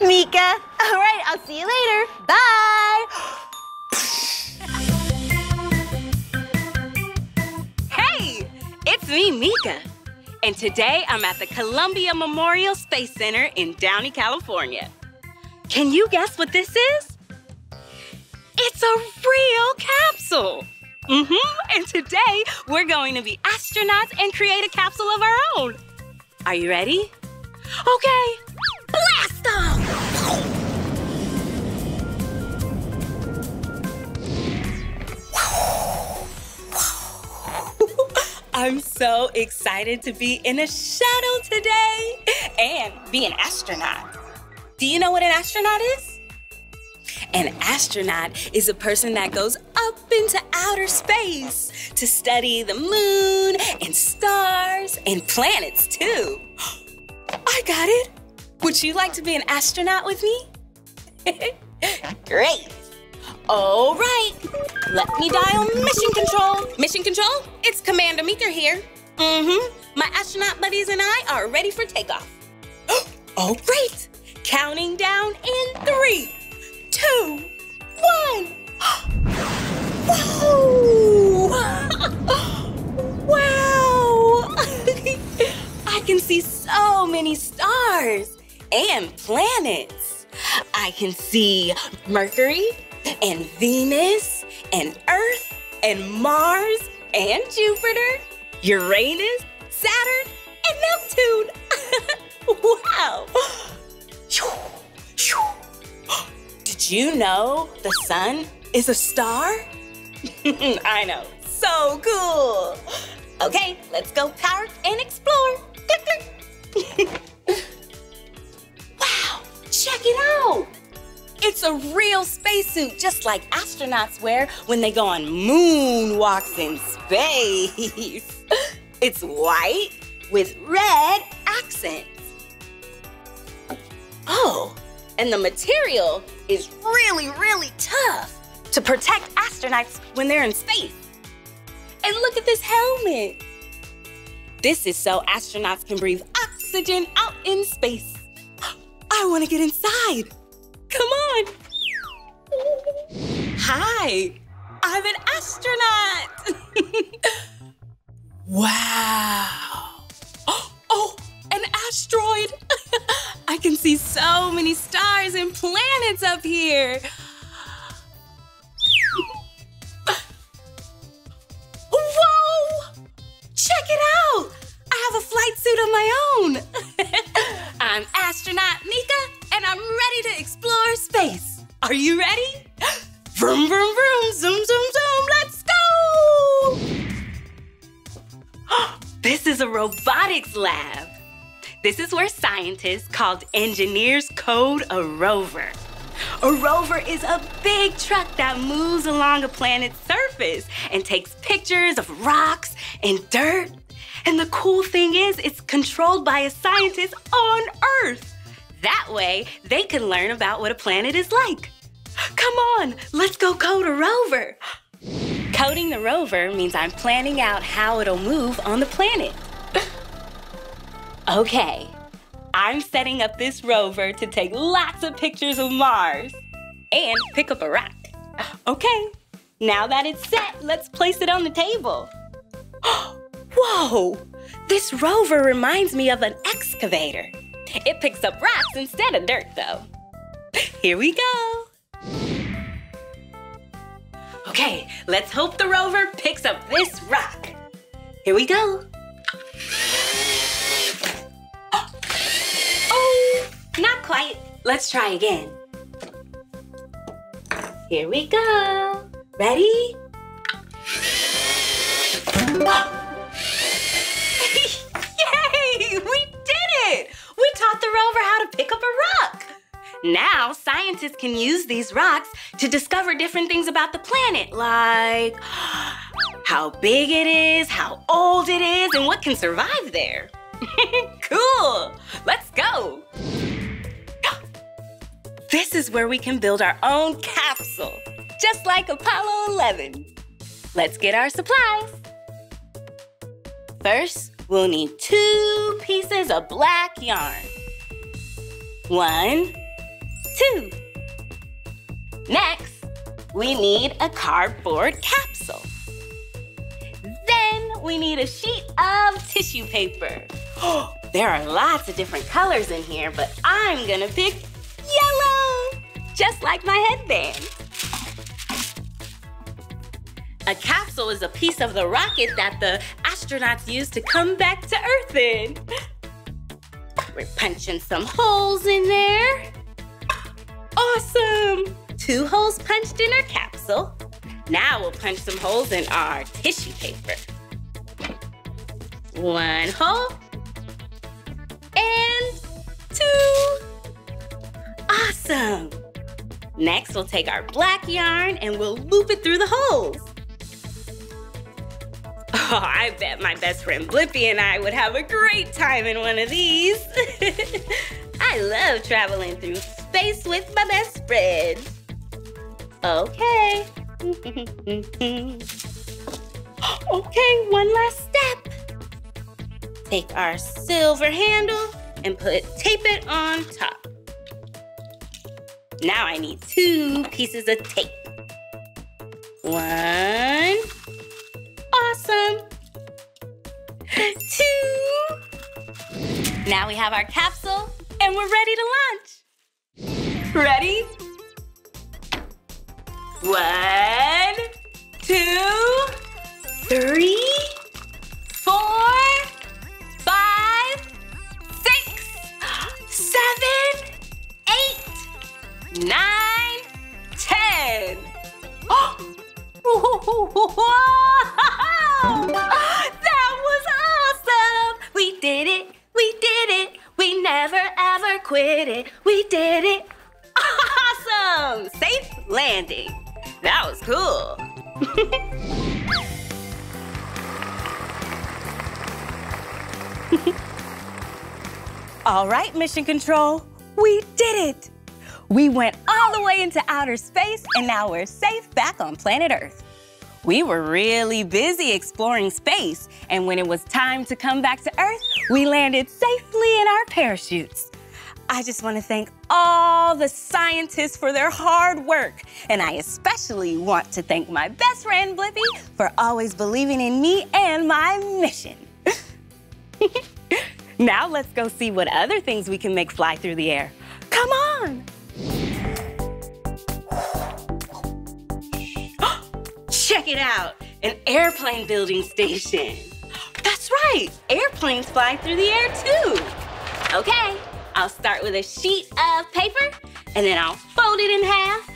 [SPEAKER 2] Meekah. All right, I'll see you later. Bye.
[SPEAKER 5] Hey, it's me, Meekah. And today I'm at the Columbia Memorial Space Center in Downey, California. Can you guess what this is? It's a real capsule. Mm-hmm. And today we're going to be astronauts and create a capsule of our own. Are you ready? Okay, off! I'm so excited to be in a shuttle today and be an astronaut. Do you know what an astronaut is? An astronaut is a person that goes up into outer space to study the moon and stars and planets too. I got it. Would you like to be an astronaut with me? Great. All right. Let me dial mission control. Mission control, it's Commander Meekah here. Mm-hmm. My astronaut buddies and I are ready for takeoff. Oh, great. Counting down in three, two, one. Whoa! wow! I can see so many stars and planets. I can see Mercury and Venus and Earth and Mars and Jupiter, Uranus, Saturn, and Neptune. wow! Did you know the sun is a star? I know. So cool. Okay, let's go park and explore. Click, click. check it out. It's a real spacesuit, just like astronauts wear when they go on moonwalks in space. It's white with red accents. Oh, and the material is really, really tough to protect astronauts when they're in space. And look at this helmet. This is so astronauts can breathe oxygen out in space. I want to get inside. Come on. Hi, I'm an astronaut. wow. Oh, oh, an asteroid. I can see so many stars and planets up here. Whoa! Check it out! I have a flight suit of my own. I'm astronaut Meekah, and I'm ready to explore space. Are you ready? Vroom, vroom, vroom, zoom, zoom, zoom, let's go! this is a robotics lab. This is where scientists called engineers code a rover. A rover is a big truck that moves along a planet's surface and takes pictures of rocks and dirt. And the cool thing is, it's controlled by a scientist on Earth. That way, they can learn about what a planet is like. Come on, let's go code a rover. Coding the rover means I'm planning out how it'll move on the planet. Okay, I'm setting up this rover to take lots of pictures of Mars and pick up a rock. Okay, now that it's set, let's place it on the table. Whoa, this rover reminds me of an excavator. It picks up rocks instead of dirt, though. Here we go. Okay, let's hope the rover picks up this rock. Here we go. Oh, not quite. Let's try again. Here we go. Ready? Ah! We taught the rover how to pick up a rock. Now, scientists can use these rocks to discover different things about the planet, like how big it is, how old it is, and what can survive there. cool! Let's go! This is where we can build our own capsule, just like Apollo 11. Let's get our supplies. First, we'll need two pieces of black yarn. One, two. Next, we need a cardboard capsule. Then we need a sheet of tissue paper. there are lots of different colors in here, but I'm gonna pick yellow, just like my headband. A capsule is a piece of the rocket that the astronauts use to come back to Earth in. We're punching some holes in there. Awesome! Two holes punched in our capsule. Now we'll punch some holes in our tissue paper. One hole. And two. Awesome! Next, we'll take our black yarn and we'll loop it through the holes. Oh, I bet my best friend Blippi and I would have a great time in one of these. I love traveling through space with my best friend. Okay. okay, one last step. Take our silver handle and put tape it on top. Now I need two pieces of tape. One. Awesome. Two. Now we have our capsule and we're ready to launch. Ready? One, two, three, four, five, six, seven, eight, nine, ten. Wow! Oh, That was awesome! We did it! We did it! We never ever quit it! We did it! Awesome! Safe landing! That was cool! All right, Mission Control, we did it! We went all the way into outer space and now we're safe back on planet Earth. We were really busy exploring space, and when it was time to come back to Earth, we landed safely in our parachutes. I just want to thank all the scientists for their hard work, and I especially want to thank my best friend Blippi for always believing in me and my mission. now let's go see what other things we can make fly through the air. Come on! Check it out, an airplane building station. That's right, airplanes fly through the air too. Okay, I'll start with a sheet of paper and then I'll fold it in half.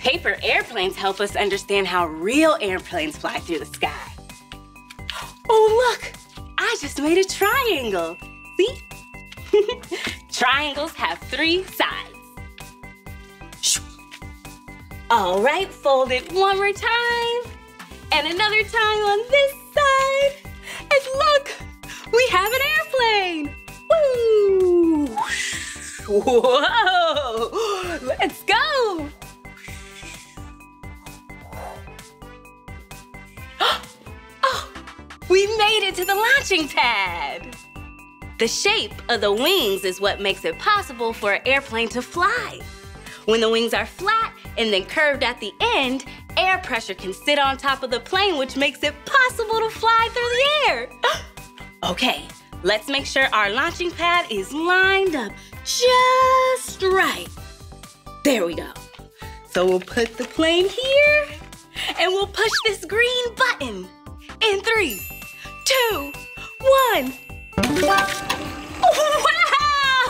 [SPEAKER 5] Paper airplanes help us understand how real airplanes fly through the sky. Oh, look, I just made a triangle. See? Triangles have three sides. All right, fold it one more time. And another time on this side. And look, we have an airplane. Whoa! Let's go! Oh, we made it to the launching pad. The shape of the wings is what makes it possible for an airplane to fly. When the wings are flat and then curved at the end, air pressure can sit on top of the plane, which makes it possible to fly through the air. okay, let's make sure our launching pad is lined up just right. There we go. So we'll put the plane here and we'll push this green button in three, two, one.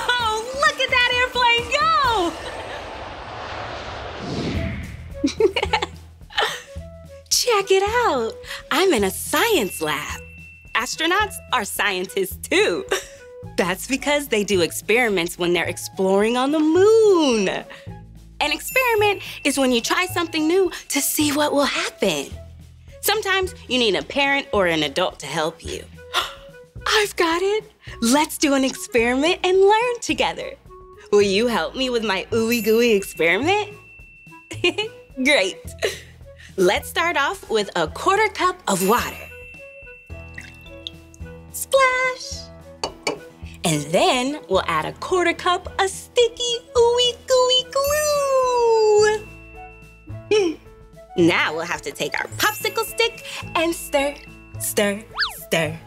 [SPEAKER 5] Wow! Look at that airplane go! Check it out. I'm in a science lab. Astronauts are scientists too. That's because they do experiments when they're exploring on the moon. An experiment is when you try something new to see what will happen. Sometimes you need a parent or an adult to help you. I've got it. Let's do an experiment and learn together. Will you help me with my ooey gooey experiment? Great. Let's start off with a quarter cup of water. Splash. And then we'll add a quarter cup of sticky ooey gooey glue. Hmm. Now we'll have to take our popsicle stick and stir, stir, stir.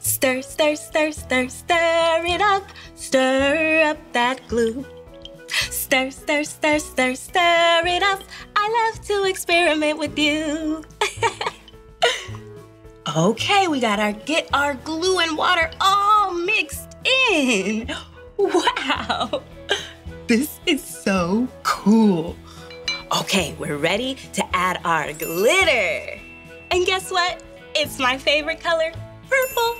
[SPEAKER 5] Stir, stir, stir, stir, stir it up. Stir up that glue. Stir, stir, stir, stir, stir it up. I love to experiment with you. okay, we got our get our glue and water all mixed in. Wow. This is so cool. Okay, we're ready to add our glitter. And guess what? It's my favorite color, purple.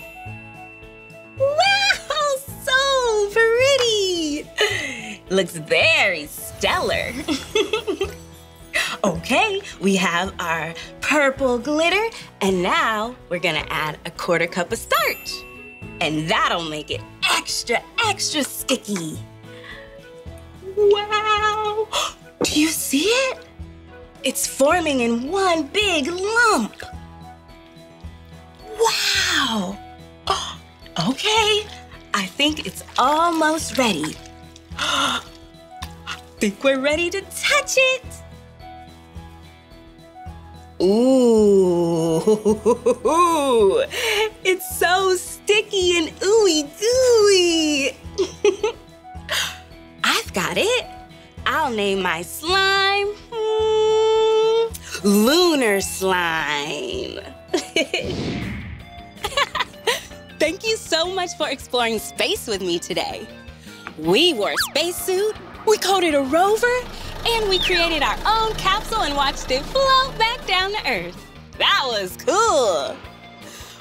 [SPEAKER 5] Wow, so pretty. Looks very stellar. okay, we have our purple glitter, and now we're gonna add a quarter cup of starch. And that'll make it extra, extra sticky. Wow! Do you see it? It's forming in one big lump. Wow! Okay, I think it's almost ready. I think we're ready to touch it. Ooh, it's so sticky and ooey gooey. I've got it. I'll name my slime hmm, Lunar Slime. Thank you so much for exploring space with me today. We wore a spacesuit, we coded a rover, and we created our own capsule and watched it float back down to Earth. That was cool.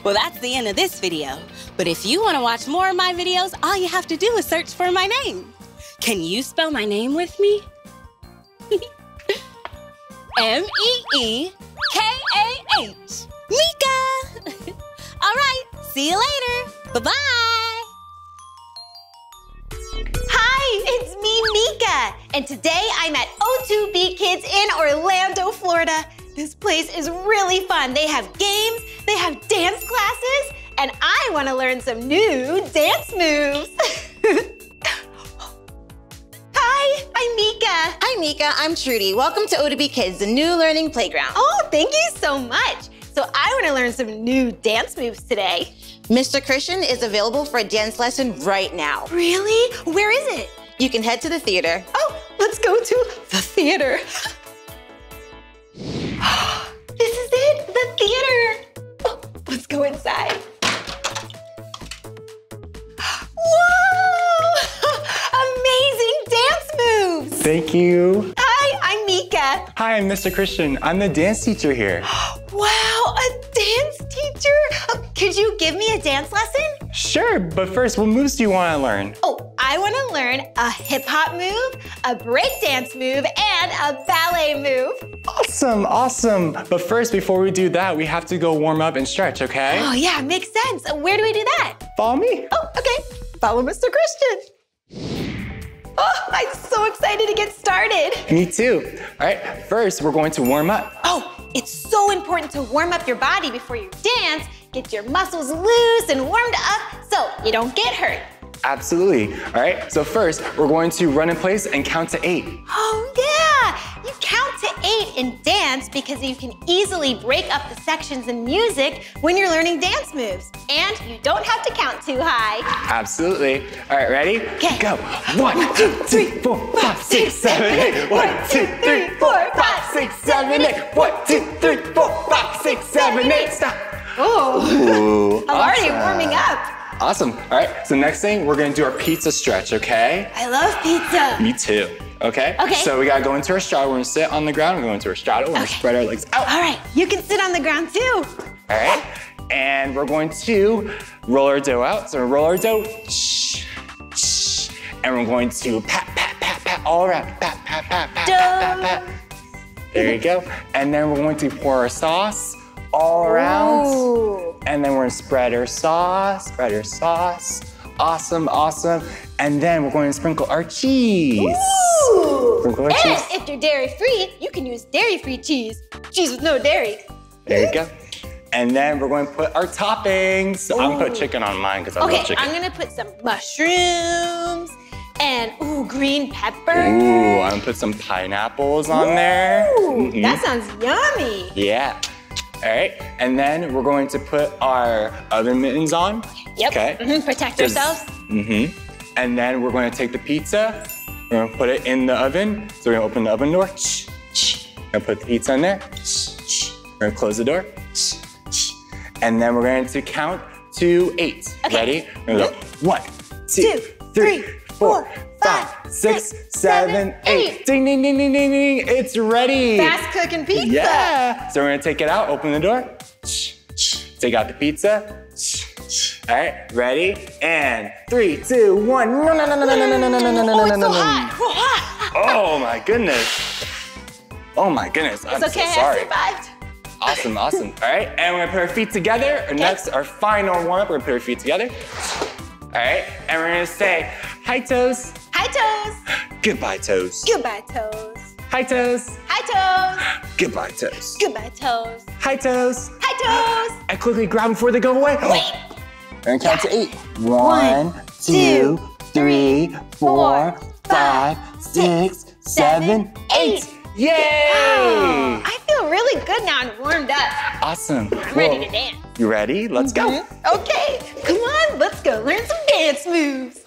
[SPEAKER 5] Well, that's the end of this video. But if you want to watch more of my videos, all you have to do is search for my name. Can you spell my name with me? M-E-E-K-A-H. Meekah! All right, see you later. Bye-bye.
[SPEAKER 2] Hi, it's me, Meekah. And today I'm at O2B Kids in Orlando, Florida. This place is really fun. They have games, they have dance classes, and I want to learn some new dance moves. Hi, I'm Meekah.
[SPEAKER 9] Hi, Meekah. I'm Trudy. Welcome to O2B Kids, the new learning playground.
[SPEAKER 2] Oh, thank you so much. So I want to learn some new dance moves today.
[SPEAKER 9] Mr. Christian is available for a dance lesson right now.
[SPEAKER 2] Really? Where is it?
[SPEAKER 9] You can head to the theater.
[SPEAKER 2] Oh, let's go to the theater. this is it, the theater. Oh, let's go inside. Whoa! Amazing dance moves!
[SPEAKER 10] Thank you.
[SPEAKER 2] Hi, I'm
[SPEAKER 10] Hi, I'm Mr. Christian. I'm the dance teacher here.
[SPEAKER 2] Wow, a dance teacher? Uh, could you give me a dance lesson?
[SPEAKER 10] Sure, but first, what moves do you want to learn?
[SPEAKER 2] Oh, I want to learn a hip hop move, a break dance move, and a ballet move.
[SPEAKER 10] Awesome, awesome. But first, before we do that, we have to go warm up and stretch, okay?
[SPEAKER 2] Oh, yeah, makes sense. Where do we do that?
[SPEAKER 10] Follow me.
[SPEAKER 2] Oh, okay. Follow Mr. Christian. Oh, I'm so excited to get started.
[SPEAKER 10] Me too. All right, first, we're going to warm up.
[SPEAKER 2] Oh, it's so important to warm up your body before you dance, get your muscles loose and warmed up so you don't get hurt.
[SPEAKER 10] Absolutely. All right, so first, we're going to run in place and count to eight.
[SPEAKER 2] Oh, yeah. You count to eight in dance because you can easily break up the sections in music when you're learning dance moves. And you don't have to count too high.
[SPEAKER 10] Absolutely. All right, ready?
[SPEAKER 2] Okay.
[SPEAKER 10] Go. One, two, three, four, five, six, seven, eight. One, two, three, four, five, six, seven, eight. One, two, three, four, five, six, seven, eight. Stop.
[SPEAKER 2] Oh,
[SPEAKER 10] Ooh,
[SPEAKER 2] I'm already warming up.
[SPEAKER 10] Awesome. All right, so next thing, we're gonna do our pizza stretch, okay?
[SPEAKER 2] I love pizza.
[SPEAKER 10] Me too. Okay?
[SPEAKER 2] Okay.
[SPEAKER 10] So we gotta go into our straddle. We're gonna sit on the ground. We're going to our straddle. We're gonna spread our legs out.
[SPEAKER 2] All right, you can sit on the ground too.
[SPEAKER 10] All right. And we're going to roll our dough out. So we're gonna roll our dough. Shh, shh. And we're going to pat, pat, pat, pat all around. Pat, pat, pat, pat, pat, pat, pat. There you go. And then we're going to pour our sauce all around.
[SPEAKER 2] Ooh.
[SPEAKER 10] And then we're gonna spread our sauce, spread our sauce. Awesome, awesome. And then we're going to sprinkle our cheese.
[SPEAKER 2] Ooh.
[SPEAKER 10] Sprinkle our
[SPEAKER 2] And
[SPEAKER 10] cheese.
[SPEAKER 2] if you're dairy free, you can use dairy free cheese. Cheese with no dairy.
[SPEAKER 10] There you go. And then we're going to put our toppings. I'm gonna put chicken on mine because I
[SPEAKER 2] Okay,
[SPEAKER 10] love chicken.
[SPEAKER 2] Okay, I'm gonna put some mushrooms and ooh, green pepper.
[SPEAKER 10] Ooh, I'm gonna put some pineapples on there.
[SPEAKER 2] Ooh,
[SPEAKER 10] Mhm.
[SPEAKER 2] that sounds yummy.
[SPEAKER 10] Yeah. All right. And then we're going to put our oven mittens on.
[SPEAKER 2] Yep.
[SPEAKER 10] Okay.
[SPEAKER 2] Mhm, Protect
[SPEAKER 10] Just-
[SPEAKER 2] ourselves.
[SPEAKER 10] Mm-hmm. And then we're going to take the pizza. We're gonna put it in the oven. So we're gonna open the oven door. Shh. Put the pizza in there. We're gonna close the door. And then we're going to count to eight.
[SPEAKER 2] Okay.
[SPEAKER 10] Ready? We're gonna go one, two,
[SPEAKER 2] Two,
[SPEAKER 10] three,
[SPEAKER 2] three,
[SPEAKER 10] four,
[SPEAKER 2] four,
[SPEAKER 10] five,
[SPEAKER 2] five,
[SPEAKER 10] six,
[SPEAKER 2] six,
[SPEAKER 10] seven, eight.
[SPEAKER 2] eight.
[SPEAKER 10] Ding, ding, ding, ding, ding, ding. It's ready.
[SPEAKER 2] Fast cooking pizza.
[SPEAKER 10] Yeah. So we're gonna take it out, open the door. Take out the pizza. All right, ready? And three, two, one. No, no, no, no, no, no, no, no, no, no, no,
[SPEAKER 2] Oh,
[SPEAKER 10] no,
[SPEAKER 2] it's
[SPEAKER 10] no,
[SPEAKER 2] so
[SPEAKER 10] no.
[SPEAKER 2] hot. So hot.
[SPEAKER 10] Oh my goodness. Oh my goodness. I'm
[SPEAKER 2] okay,
[SPEAKER 10] so sorry.
[SPEAKER 2] I survived.
[SPEAKER 10] Awesome, awesome. All right, and we're gonna put our feet together. Our next, our final warm up, we're gonna put our feet together. All right, and we're gonna say, hi toes,
[SPEAKER 2] Hi toes.
[SPEAKER 10] goodbye toes.
[SPEAKER 2] Goodbye toes.
[SPEAKER 10] Hi toes,
[SPEAKER 2] Hi toes.
[SPEAKER 10] goodbye toes.
[SPEAKER 2] Goodbye toes.
[SPEAKER 10] Hi toes.
[SPEAKER 2] Hi toes.
[SPEAKER 10] And quickly grab them before they go away. Oh.
[SPEAKER 2] Wait.
[SPEAKER 10] And count to eight.
[SPEAKER 2] One,
[SPEAKER 10] One, two, three, four,
[SPEAKER 2] four,
[SPEAKER 10] five, six, seven, eight. Yay!
[SPEAKER 2] Oh, I feel really good now. I'm warmed up.
[SPEAKER 10] Awesome.
[SPEAKER 2] I'm ready to dance.
[SPEAKER 10] You ready? Let's go.
[SPEAKER 2] Okay, come on, let's go learn some dance moves.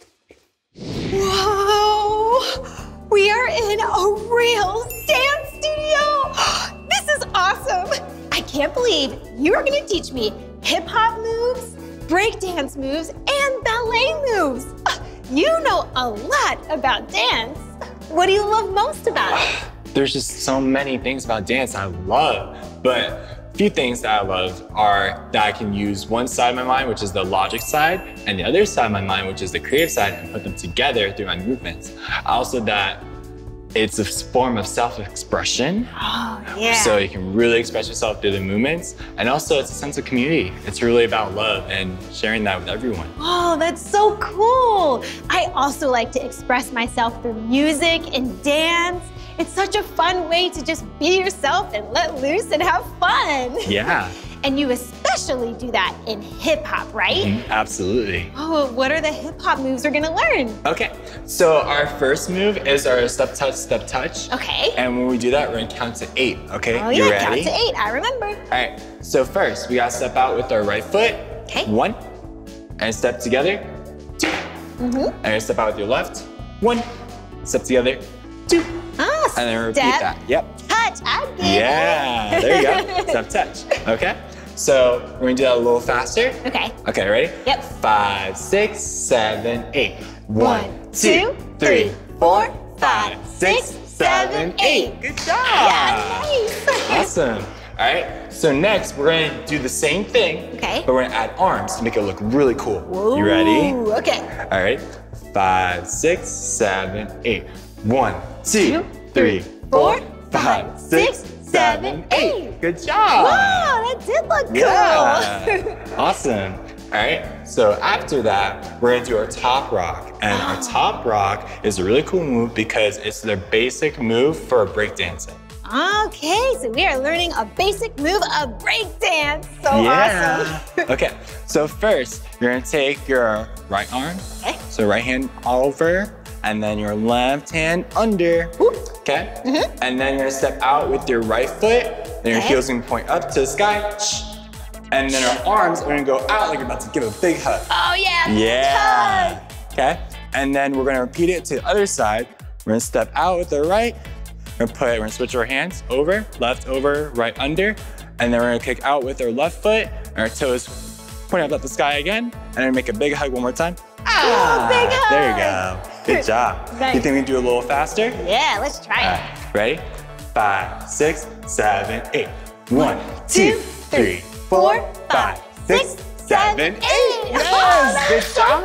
[SPEAKER 2] Whoa, we are in a real dance studio. This is awesome. I can't believe you are gonna teach me hip hop moves, break dance moves, and ballet moves. You know a lot about dance. What do you love most about it?
[SPEAKER 10] There's just so many things about dance I love, but few things that I love are that I can use one side of my mind, which is the logic side, and the other side of my mind, which is the creative side, and put them together through my movements. Also, that it's a form of self-expression,
[SPEAKER 2] Oh, yeah.
[SPEAKER 10] so you can really express yourself through the movements, and also it's a sense of community. It's really about love and sharing that with everyone.
[SPEAKER 2] Oh, that's so cool. I also like to express myself through music and dance. It's such a fun way to just be yourself and let loose and have fun.
[SPEAKER 10] Yeah,
[SPEAKER 2] And you especially do that in hip hop, right?
[SPEAKER 10] mhm, absolutely.
[SPEAKER 2] Oh, what are the hip hop moves we're gonna learn?
[SPEAKER 10] Okay, so our first move is our step touch, step touch.
[SPEAKER 2] Okay.
[SPEAKER 10] And when we do that, we're gonna count to eight, okay?
[SPEAKER 2] Oh,
[SPEAKER 10] you
[SPEAKER 2] yeah,
[SPEAKER 10] ready?
[SPEAKER 2] count to eight. I remember.
[SPEAKER 10] All right, so first, we gotta step out with our right foot.
[SPEAKER 2] Okay.
[SPEAKER 10] One, and step together, 2
[SPEAKER 2] Mhm.
[SPEAKER 10] And step out with your left. One, step together, two.
[SPEAKER 2] Ah,
[SPEAKER 10] And then repeat
[SPEAKER 2] step,
[SPEAKER 10] that. Yep.
[SPEAKER 2] touch. I get
[SPEAKER 10] Yeah, there you go. step touch. Okay. So we're gonna do that a little faster.
[SPEAKER 2] Okay.
[SPEAKER 10] Okay, ready?
[SPEAKER 2] Yep.
[SPEAKER 10] Five, six, seven, eight.
[SPEAKER 2] One, two, three, four, five, six, seven, eight.
[SPEAKER 10] Good job.
[SPEAKER 2] Yeah, nice.
[SPEAKER 10] Awesome. All right. So next, we're gonna do the same thing.
[SPEAKER 2] Okay.
[SPEAKER 10] But we're gonna add arms to make it look really cool. Whoa, You ready?
[SPEAKER 2] Okay.
[SPEAKER 10] All right. Five, six, seven, eight. One, two, three, four, five, six, seven, eight. Good job.
[SPEAKER 2] Wow, that did look cool.
[SPEAKER 10] Yeah. awesome. All right. So after that, we're gonna do our top rock, and our top rock is a really cool move because it's the basic move for breakdancing.
[SPEAKER 2] Okay, so we are learning a basic move of breakdance. So awesome.
[SPEAKER 10] okay. So first, you're gonna take your right arm.
[SPEAKER 2] Okay.
[SPEAKER 10] So right hand over, and then your left hand under. okay? Mm-hmm. And then you're gonna step out with your right foot, then your
[SPEAKER 2] Okay.
[SPEAKER 10] heels gonna point up to the sky, and then our arms are gonna go out like you're about to give a big hug.
[SPEAKER 2] Oh yeah.
[SPEAKER 10] Yeah. Okay. And then we're gonna repeat it to the other side. We're gonna step out with the right. We're gonna put, we're gonna switch our hands over, left over, right under, and then we're gonna kick out with our left foot, and our toes pointing up at the sky again, and then make a big hug one more time. Ah,
[SPEAKER 2] big hug.
[SPEAKER 10] There you go. Good job.
[SPEAKER 4] Nice.
[SPEAKER 10] You think we can do a little faster?
[SPEAKER 2] Yeah, let's try it.
[SPEAKER 10] right, ready? Five, six, seven, eight. One, two, three, four, five, six, seven, eight. Yes, good job.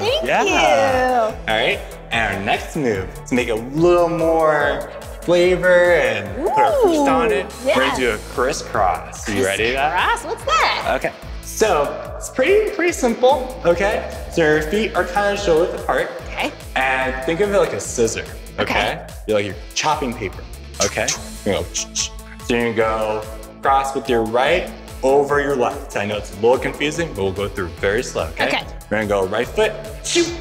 [SPEAKER 2] Thank
[SPEAKER 10] yeah. All right, and our next move to make a little more flavor and put our twist on it, we're gonna do a crisscross. You ready for that?
[SPEAKER 2] Ross, what's that?
[SPEAKER 10] Okay, so it's pretty pretty simple. Okay, so your feet are kind of shoulder width apart.
[SPEAKER 2] Okay.
[SPEAKER 10] And think of it like a scissor. Okay.
[SPEAKER 2] Okay.
[SPEAKER 10] You're like you're chopping paper. Okay. You're go. So you're gonna go cross with your right over your left. I know it's a little confusing, but we'll go through very slow. Okay.
[SPEAKER 2] Okay.
[SPEAKER 10] We're gonna go right foot, shoot,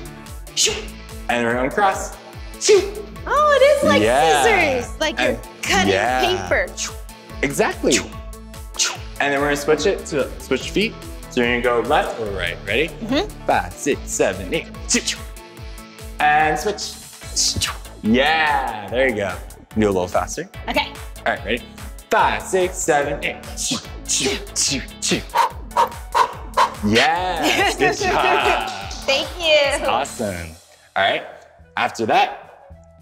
[SPEAKER 10] shoot, and we're gonna cross, shoot.
[SPEAKER 2] Oh, it is like
[SPEAKER 10] Yeah.
[SPEAKER 2] scissors. Like you're
[SPEAKER 10] And-
[SPEAKER 2] cutting
[SPEAKER 10] yeah.
[SPEAKER 2] paper.
[SPEAKER 10] Exactly. And then we're gonna switch it to switch feet. So you're gonna go left or right. Ready?
[SPEAKER 2] Mm-hmm.
[SPEAKER 10] Five, six, seven, eight. And switch. Yeah, there you go. Do a little faster.
[SPEAKER 2] Okay.
[SPEAKER 10] All right, ready? Five, six, seven, eight. Yes, good job.
[SPEAKER 2] Thank you.
[SPEAKER 10] Awesome. All right, after that,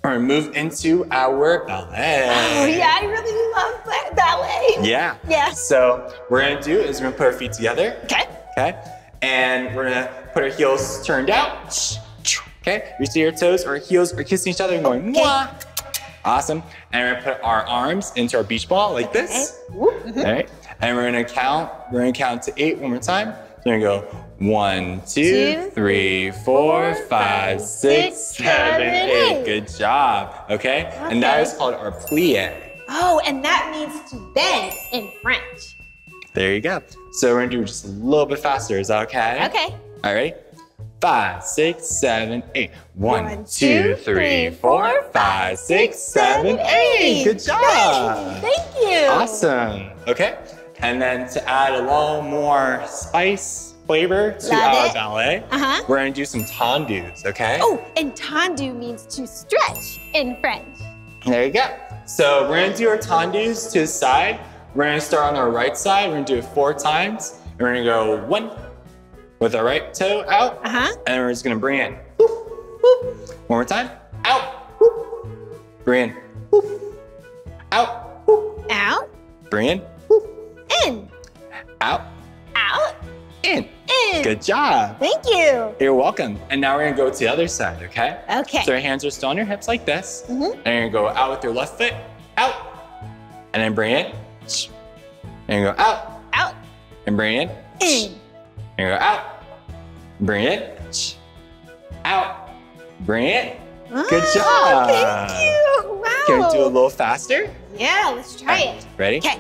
[SPEAKER 10] we're gonna move into our ballet.
[SPEAKER 2] Oh yeah, I really love ba- ballet.
[SPEAKER 10] Yeah.
[SPEAKER 2] Yeah.
[SPEAKER 10] So what we're gonna do is we're gonna put our feet together.
[SPEAKER 2] Okay.
[SPEAKER 10] Okay. And we're gonna put our heels turned out. Okay. You see your toes, our heels are kissing each other and going mwah. Awesome. And we're gonna put our arms into our beach ball like this. Mm-hmm. All right. And we're gonna count. We're gonna count to eight one more time. So we're gonna go one, two,
[SPEAKER 2] Two,
[SPEAKER 10] three, four, five, six, seven, eight. Good job. Okay. And that is called our plie.
[SPEAKER 2] Oh, and that means to bend in French.
[SPEAKER 10] There you go. So we're gonna do just a little bit faster. Is that okay?
[SPEAKER 2] Okay.
[SPEAKER 10] All right. Five, six, seven, eight. One,
[SPEAKER 2] One,
[SPEAKER 10] two,
[SPEAKER 2] two,
[SPEAKER 10] three, four,
[SPEAKER 2] four,
[SPEAKER 10] five, six, seven, eight. Good job.
[SPEAKER 2] Thank you.
[SPEAKER 10] Awesome. Okay. And then to add a little more spice flavor to
[SPEAKER 2] Love
[SPEAKER 10] our
[SPEAKER 2] it.
[SPEAKER 10] ballet,
[SPEAKER 2] Uh-huh.
[SPEAKER 10] we're gonna do some tendus, okay?
[SPEAKER 2] Oh, and tendu means to stretch in French.
[SPEAKER 10] There you go. So we're gonna do our tendus to the side. We're gonna start on our right side. We're gonna do it four times. And we're gonna go one with our right toe out.
[SPEAKER 2] Uh-huh.
[SPEAKER 10] And we're just gonna bring in. Whoop, whoop. One more time. Out. Whoop. Bring in. Whoop. Out. Whoop.
[SPEAKER 2] Out,
[SPEAKER 10] Bring in.
[SPEAKER 2] in,
[SPEAKER 10] Out.
[SPEAKER 2] out,
[SPEAKER 10] In. Good job.
[SPEAKER 2] Thank you.
[SPEAKER 10] You're welcome. And now we're gonna go to the other side, okay?
[SPEAKER 2] Okay.
[SPEAKER 10] So your hands are still on your hips like this.
[SPEAKER 2] Mhm.
[SPEAKER 10] And you're gonna go out with your left foot, out. And then bring it. And you go out,
[SPEAKER 2] Out,
[SPEAKER 10] and bring it.
[SPEAKER 2] in.
[SPEAKER 10] And you go out, bring it. Out, bring it. Good job.
[SPEAKER 2] Thank you. Wow.
[SPEAKER 10] Can we do a little faster?
[SPEAKER 2] Yeah, let's try it.
[SPEAKER 10] Ready?
[SPEAKER 2] Okay.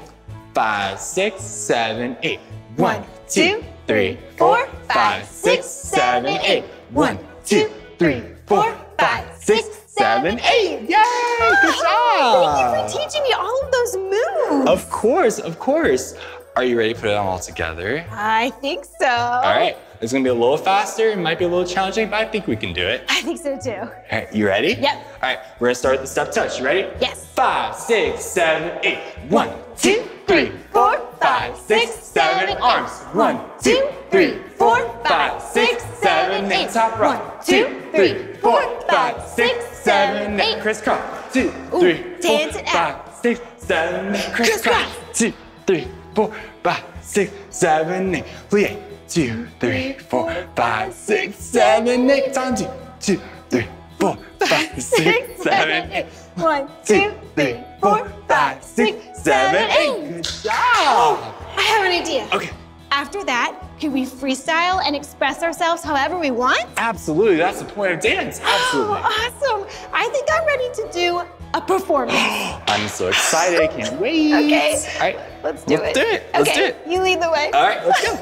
[SPEAKER 10] Five, six, seven, eight.
[SPEAKER 2] One,
[SPEAKER 10] One, two, three, four, five, six, seven, eight. One, two, three, four, five, six, seven, eight. Yay! Good job.
[SPEAKER 2] Thank you for teaching me all of those moves.
[SPEAKER 10] Of course, of course. Are you ready to put it all together?
[SPEAKER 2] I think so.
[SPEAKER 10] All right. It's gonna be a little faster. It might be a little challenging, but I think we can do it.
[SPEAKER 2] I think so too.
[SPEAKER 10] All right, you ready?
[SPEAKER 2] Yep.
[SPEAKER 10] All right, we're gonna start with the step touch. You ready?
[SPEAKER 2] Yes.
[SPEAKER 10] Five, six, seven, eight. One, two, three, four, five, six, seven. Arms. One, two, three, four, five, six, seven, eight. Top rock. Two, three, four, five, six, seven, eight. Crisscross. Two, three, four, five, six, seven, eight. Crisscross. Two, three, four, five, six, seven, eight. Plie. Two, three, four, five, six, seven, eight. Time two. Two, three, four, five, six, seven, eight.
[SPEAKER 2] One,
[SPEAKER 10] Two, three, four, five, six, seven, eight. Good job.
[SPEAKER 2] I have an idea.
[SPEAKER 10] Okay.
[SPEAKER 2] After that, can we freestyle and express ourselves however we want?
[SPEAKER 10] Absolutely. That's the point of dance. Oh, Absolutely.
[SPEAKER 2] Oh, awesome. I think I'm ready to do a performance.
[SPEAKER 10] I'm so excited. I can't wait.
[SPEAKER 2] Okay.
[SPEAKER 10] All right.
[SPEAKER 2] Let's do it.
[SPEAKER 10] Let's
[SPEAKER 2] it.
[SPEAKER 10] do it. Let's
[SPEAKER 2] okay.
[SPEAKER 10] do it.
[SPEAKER 2] You lead the way.
[SPEAKER 10] All right, let's go.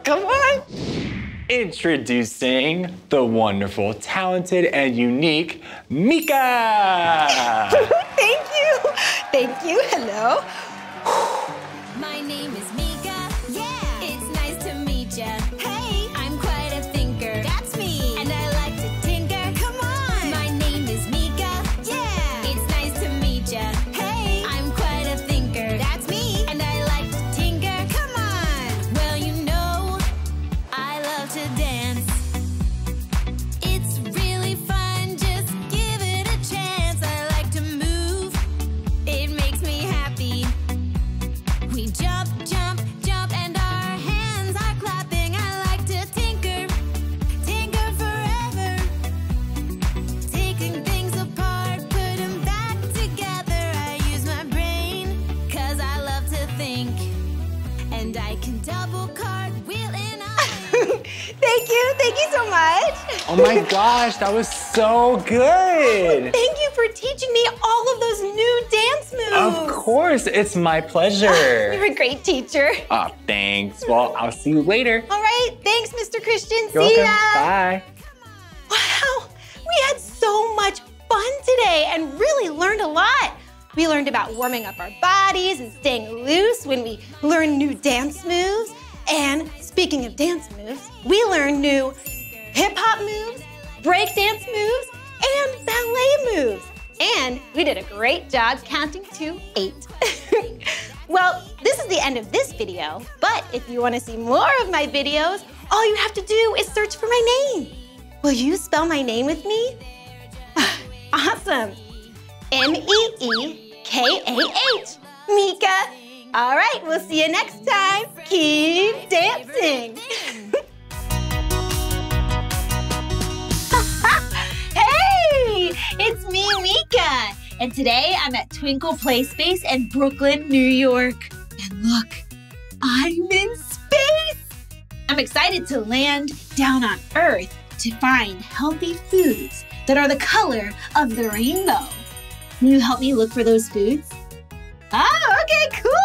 [SPEAKER 2] Come on.
[SPEAKER 10] Introducing the wonderful, talented, and unique Meekah.
[SPEAKER 4] Thank you. Thank you. Hello. Thank you. So much.
[SPEAKER 10] Oh my gosh, that was so good.
[SPEAKER 4] Thank you for teaching me all of those new dance moves.
[SPEAKER 10] Of course, it's my pleasure.
[SPEAKER 4] You're a great teacher.
[SPEAKER 10] Oh, thanks. Well, I'll see you later.
[SPEAKER 4] All right. Thanks, Mr. Christian.
[SPEAKER 10] You're
[SPEAKER 4] See
[SPEAKER 10] welcome.
[SPEAKER 4] ya.
[SPEAKER 10] Bye.
[SPEAKER 4] Wow, we had so much fun today and really learned a lot. We learned about warming up our bodies and staying loose when we learn new dance moves. And speaking of dance moves, we learned new hip hop moves, break dance moves, and ballet moves. And we did a great job counting to eight. well, this is the end of this video, but if you want to see more of my videos, all you have to do is search for my name. Will you spell my name with me? awesome. M E E K A H. Meekah. All right, we'll see you next time. Keep dancing.
[SPEAKER 2] Hey, it's me, Meekah. And today I'm at Twinkle Play Space in Brooklyn, New York. And look, I'm in space. I'm excited to land down on Earth to find healthy foods that are the color of the rainbow. Will you help me look for those foods? Oh, okay, cool.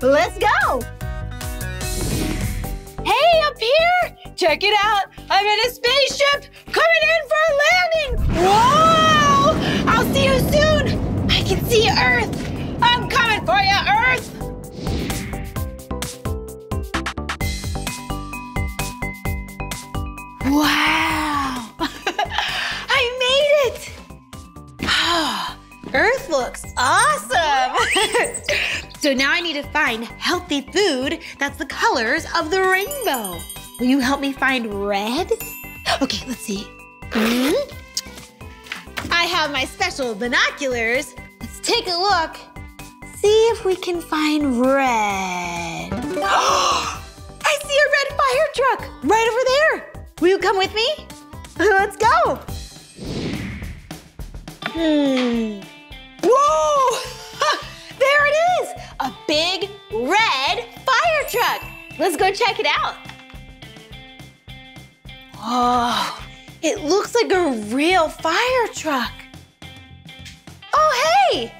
[SPEAKER 2] Let's go. Hey, up here! Check it out! I'm in a spaceship coming in for a landing! Whoa! I'll see you soon! I can see Earth! I'm coming for you, Earth! Wow! I made it! Earth looks awesome! so now I need to find healthy food that's the colors of the rainbow. Will you help me find red? Okay, let's see. Hmm? I have my special binoculars. Let's take a look. See if we can find red. I see a red fire truck right over there. Will you come with me? Let's go. Hmm. Whoa! there it is! A big red fire truck. Let's go check it out. Oh, it looks like a real fire truck. Oh, hey!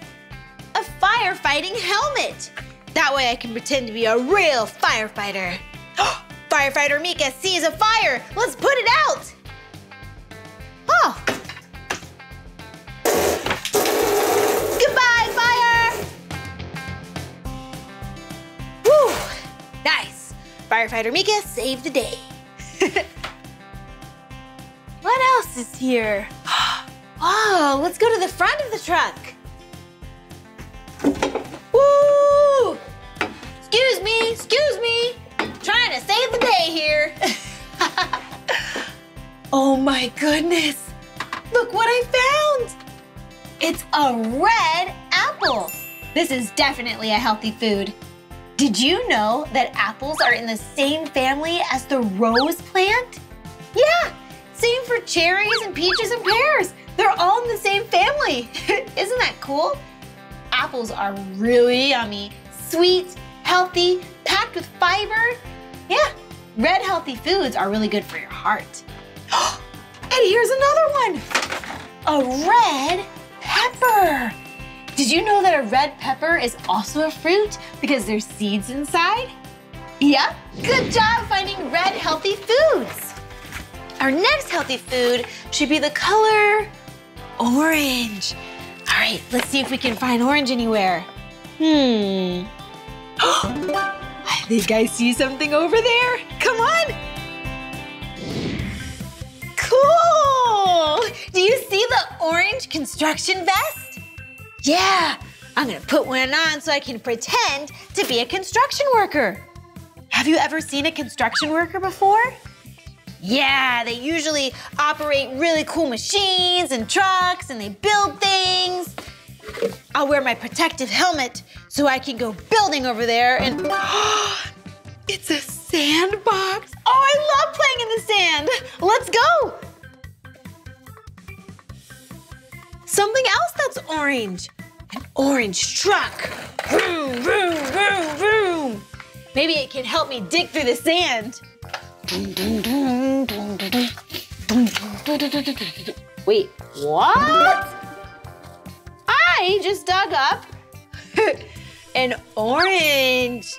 [SPEAKER 2] A firefighting helmet. That way I can pretend to be a real firefighter. Oh, firefighter Meekah sees a fire. Let's put it out. Oh. Firefighter Meekah saved the day. what else is here? Oh, let's go to the front of the truck. Woo! Excuse me, excuse me. Trying to save the day here. oh my goodness. Look what I found. It's a red apple. This is definitely a healthy food. Did you know that apples are in the same family as the rose plant? Yeah, same for cherries and peaches and pears. They're all in the same family. Isn't that cool? Apples are really yummy, sweet, healthy, packed with fiber. Yeah, red healthy foods are really good for your heart. and here's another one. A red pepper. Did you know that a red pepper is also a fruit because there's seeds inside? Yep, good job finding red healthy foods. Our next healthy food should be the color orange. All right, let's see if we can find orange anywhere. Hmm. I think I see something over there. Come on. Cool! Do you see the orange construction vest? Yeah, I'm gonna put one on so I can pretend to be a construction worker. Have you ever seen a construction worker before? Yeah, they usually operate really cool machines and trucks and they build things. I'll wear my protective helmet so I can go building over there and it's a sandbox. Oh, I love playing in the sand. Let's go. Something else that's orange. An orange truck. Vroom, vroom, vroom, vroom. Maybe it can help me dig through the sand. Wait, what? I just dug up an orange.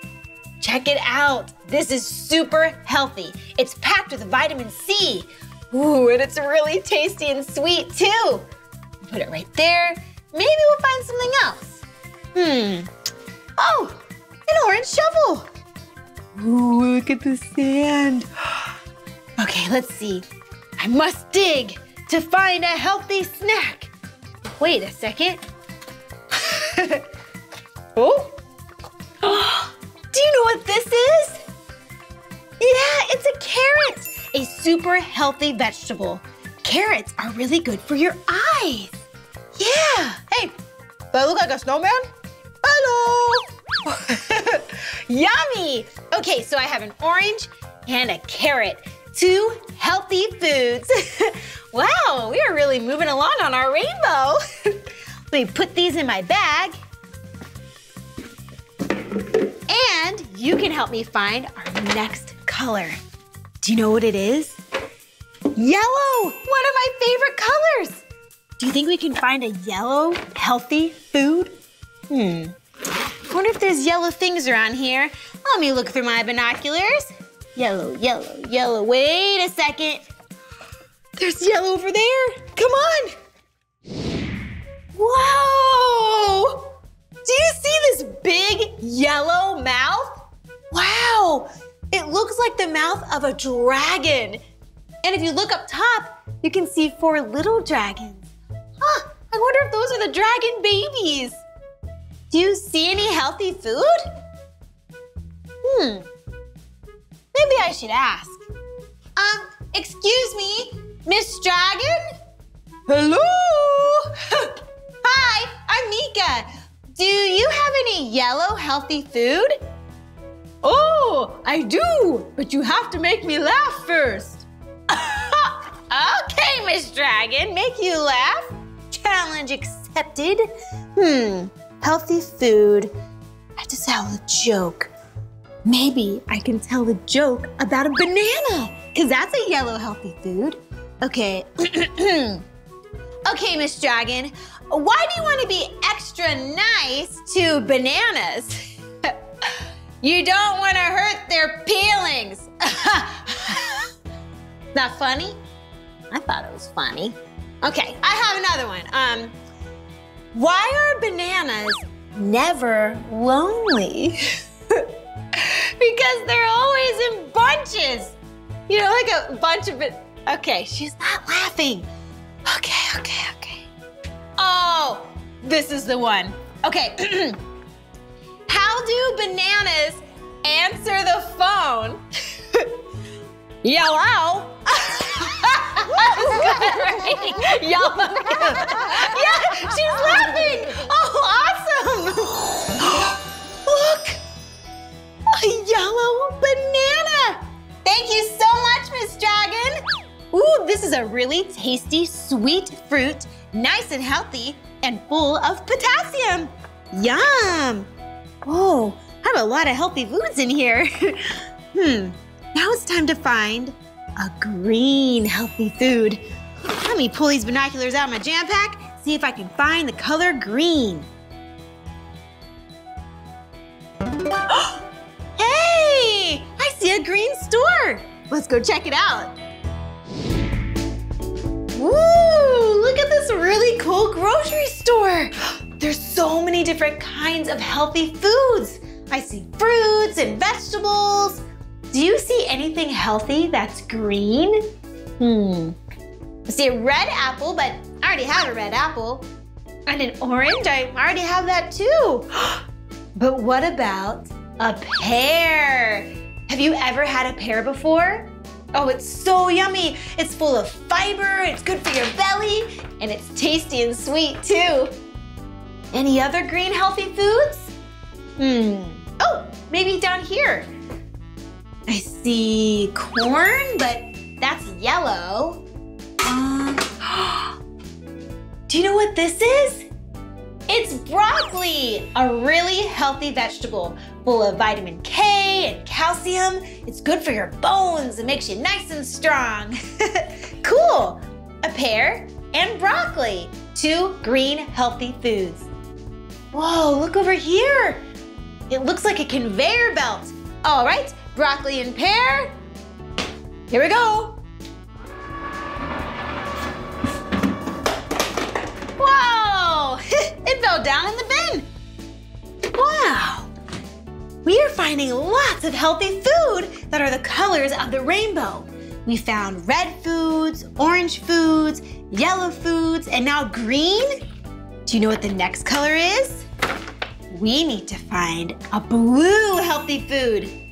[SPEAKER 2] Check it out. This is super healthy. It's packed with vitamin C. Ooh, and it's really tasty and sweet too. Put it right there. Maybe we'll find something else. Hmm. Oh, an orange shovel. Ooh, look at the sand. Okay, let's see. I must dig to find a healthy snack. Wait a second. oh. Do you know what this is? Yeah, it's a carrot, a super healthy vegetable. Carrots are really good for your eyes. Yeah. Hey, do I look like a snowman? Hello. Yummy. Okay, so I have an orange and a carrot. Two healthy foods. wow, we are really moving along on our rainbow. Let me put these in my bag. And you can help me find our next color. Do you know what it is? Yellow, one of my favorite colors. Do you think we can find a yellow, healthy food? Hmm. Wonder if there's yellow things around here. Let me look through my binoculars. Yellow, yellow, yellow. Wait a second. There's yellow over there. Come on. Whoa! Do you see this big yellow mouth? Wow! It looks like the mouth of a dragon. And if you look up top, you can see four little dragons. Huh, I wonder if those are the dragon babies. Do you see any healthy food? Hmm, maybe I should ask. Um, excuse me, Miss Dragon? Hello? Hi, I'm Meekah. Do you have any yellow healthy food? Oh, I do, but you have to make me laugh first. okay, Miss Dragon, make you laugh. Challenge accepted. Hmm, healthy food. I have to tell a joke. Maybe I can tell a joke about a banana, because that's a yellow healthy food. Okay. okay, Miss Dragon, why do you want to be extra nice to bananas? you don't want to hurt their peelings. Not funny? I thought it was funny. Okay, I have another one. Um, why are bananas never lonely? because they're always in bunches. You know, like a bunch of it. Okay, she's not laughing. Okay, okay, okay. Oh, this is the one. Okay. How do bananas answer the phone? Yellow. Yellow. yeah, she's laughing. Oh, awesome. Look, a yellow banana. Thank you so much, Miss Dragon. Ooh, this is a really tasty, sweet fruit, nice and healthy, and full of potassium. Yum. Whoa, I have a lot of healthy foods in here. hmm, now it's time to find a green healthy food. Let me pull these binoculars out of my jam pack, see if I can find the color green. hey, I see a green store. Let's go check it out. Woo, look at this really cool grocery store. There's so many different kinds of healthy foods. I see fruits and vegetables. Do you see anything healthy that's green? Hmm. I see a red apple, but I already have a red apple. And an orange, I already have that too. but what about a pear? Have you ever had a pear before? Oh, it's so yummy. It's full of fiber, it's good for your belly, and it's tasty and sweet too. Any other green healthy foods? Hmm. Oh, maybe down here. I see corn, but that's yellow. Um, do you know what this is? It's broccoli, a really healthy vegetable full of vitamin K and calcium. It's good for your bones and makes you nice and strong. cool, a pear and broccoli, two green healthy foods. Whoa, look over here. It looks like a conveyor belt. All right, broccoli and pear. Here we go. Whoa! it fell down in the bin. Wow! We are finding lots of healthy food that are the colors of the rainbow. We found red foods, orange foods, yellow foods, and now green. Do you know what the next color is? We need to find a blue healthy food.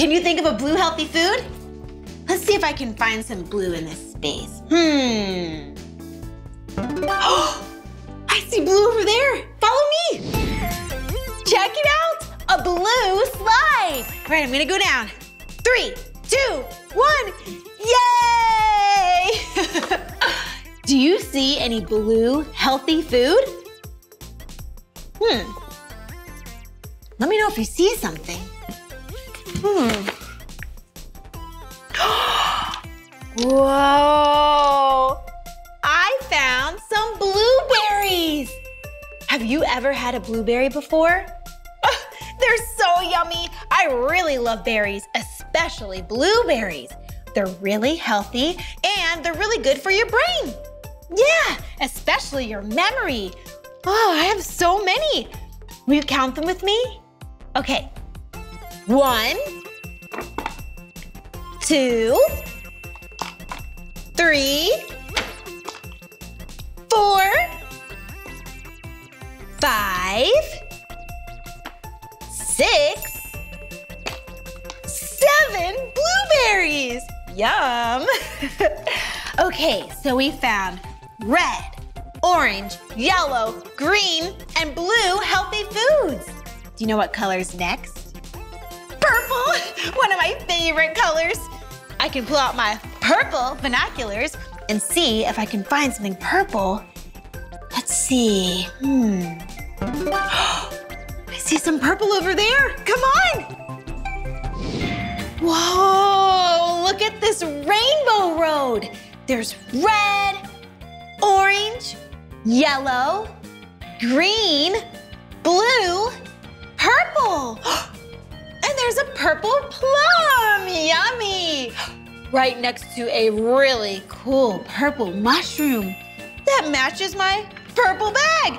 [SPEAKER 2] Can you think of a blue healthy food? Let's see if I can find some blue in this space. Hmm. I see blue over there. Follow me. Check it out. A blue slide. All right, I'm gonna go down. Three, two, one. Yay! Do you see any blue healthy food? Hmm. Let me know if you see something. Hmm. Whoa! I found some blueberries. Have you ever had a blueberry before? Oh, they're so yummy. I really love berries, especially blueberries. They're really healthy and they're really good for your brain. Yeah, especially your memory. Oh, I have so many. Will you count them with me? Okay. One, two, three, four, five, six, seven blueberries. Yum. okay, so we found red, orange, yellow, green, and blue healthy foods. Do you know what color's next? Purple, one of my favorite colors. I can pull out my purple binoculars and see if I can find something purple. Let's see. Hmm. I see some purple over there. Come on. Whoa, look at this rainbow road. There's red, orange, yellow, green, blue, purple. There's a purple plum. Yummy right next to a really cool purple mushroom that matches my purple bag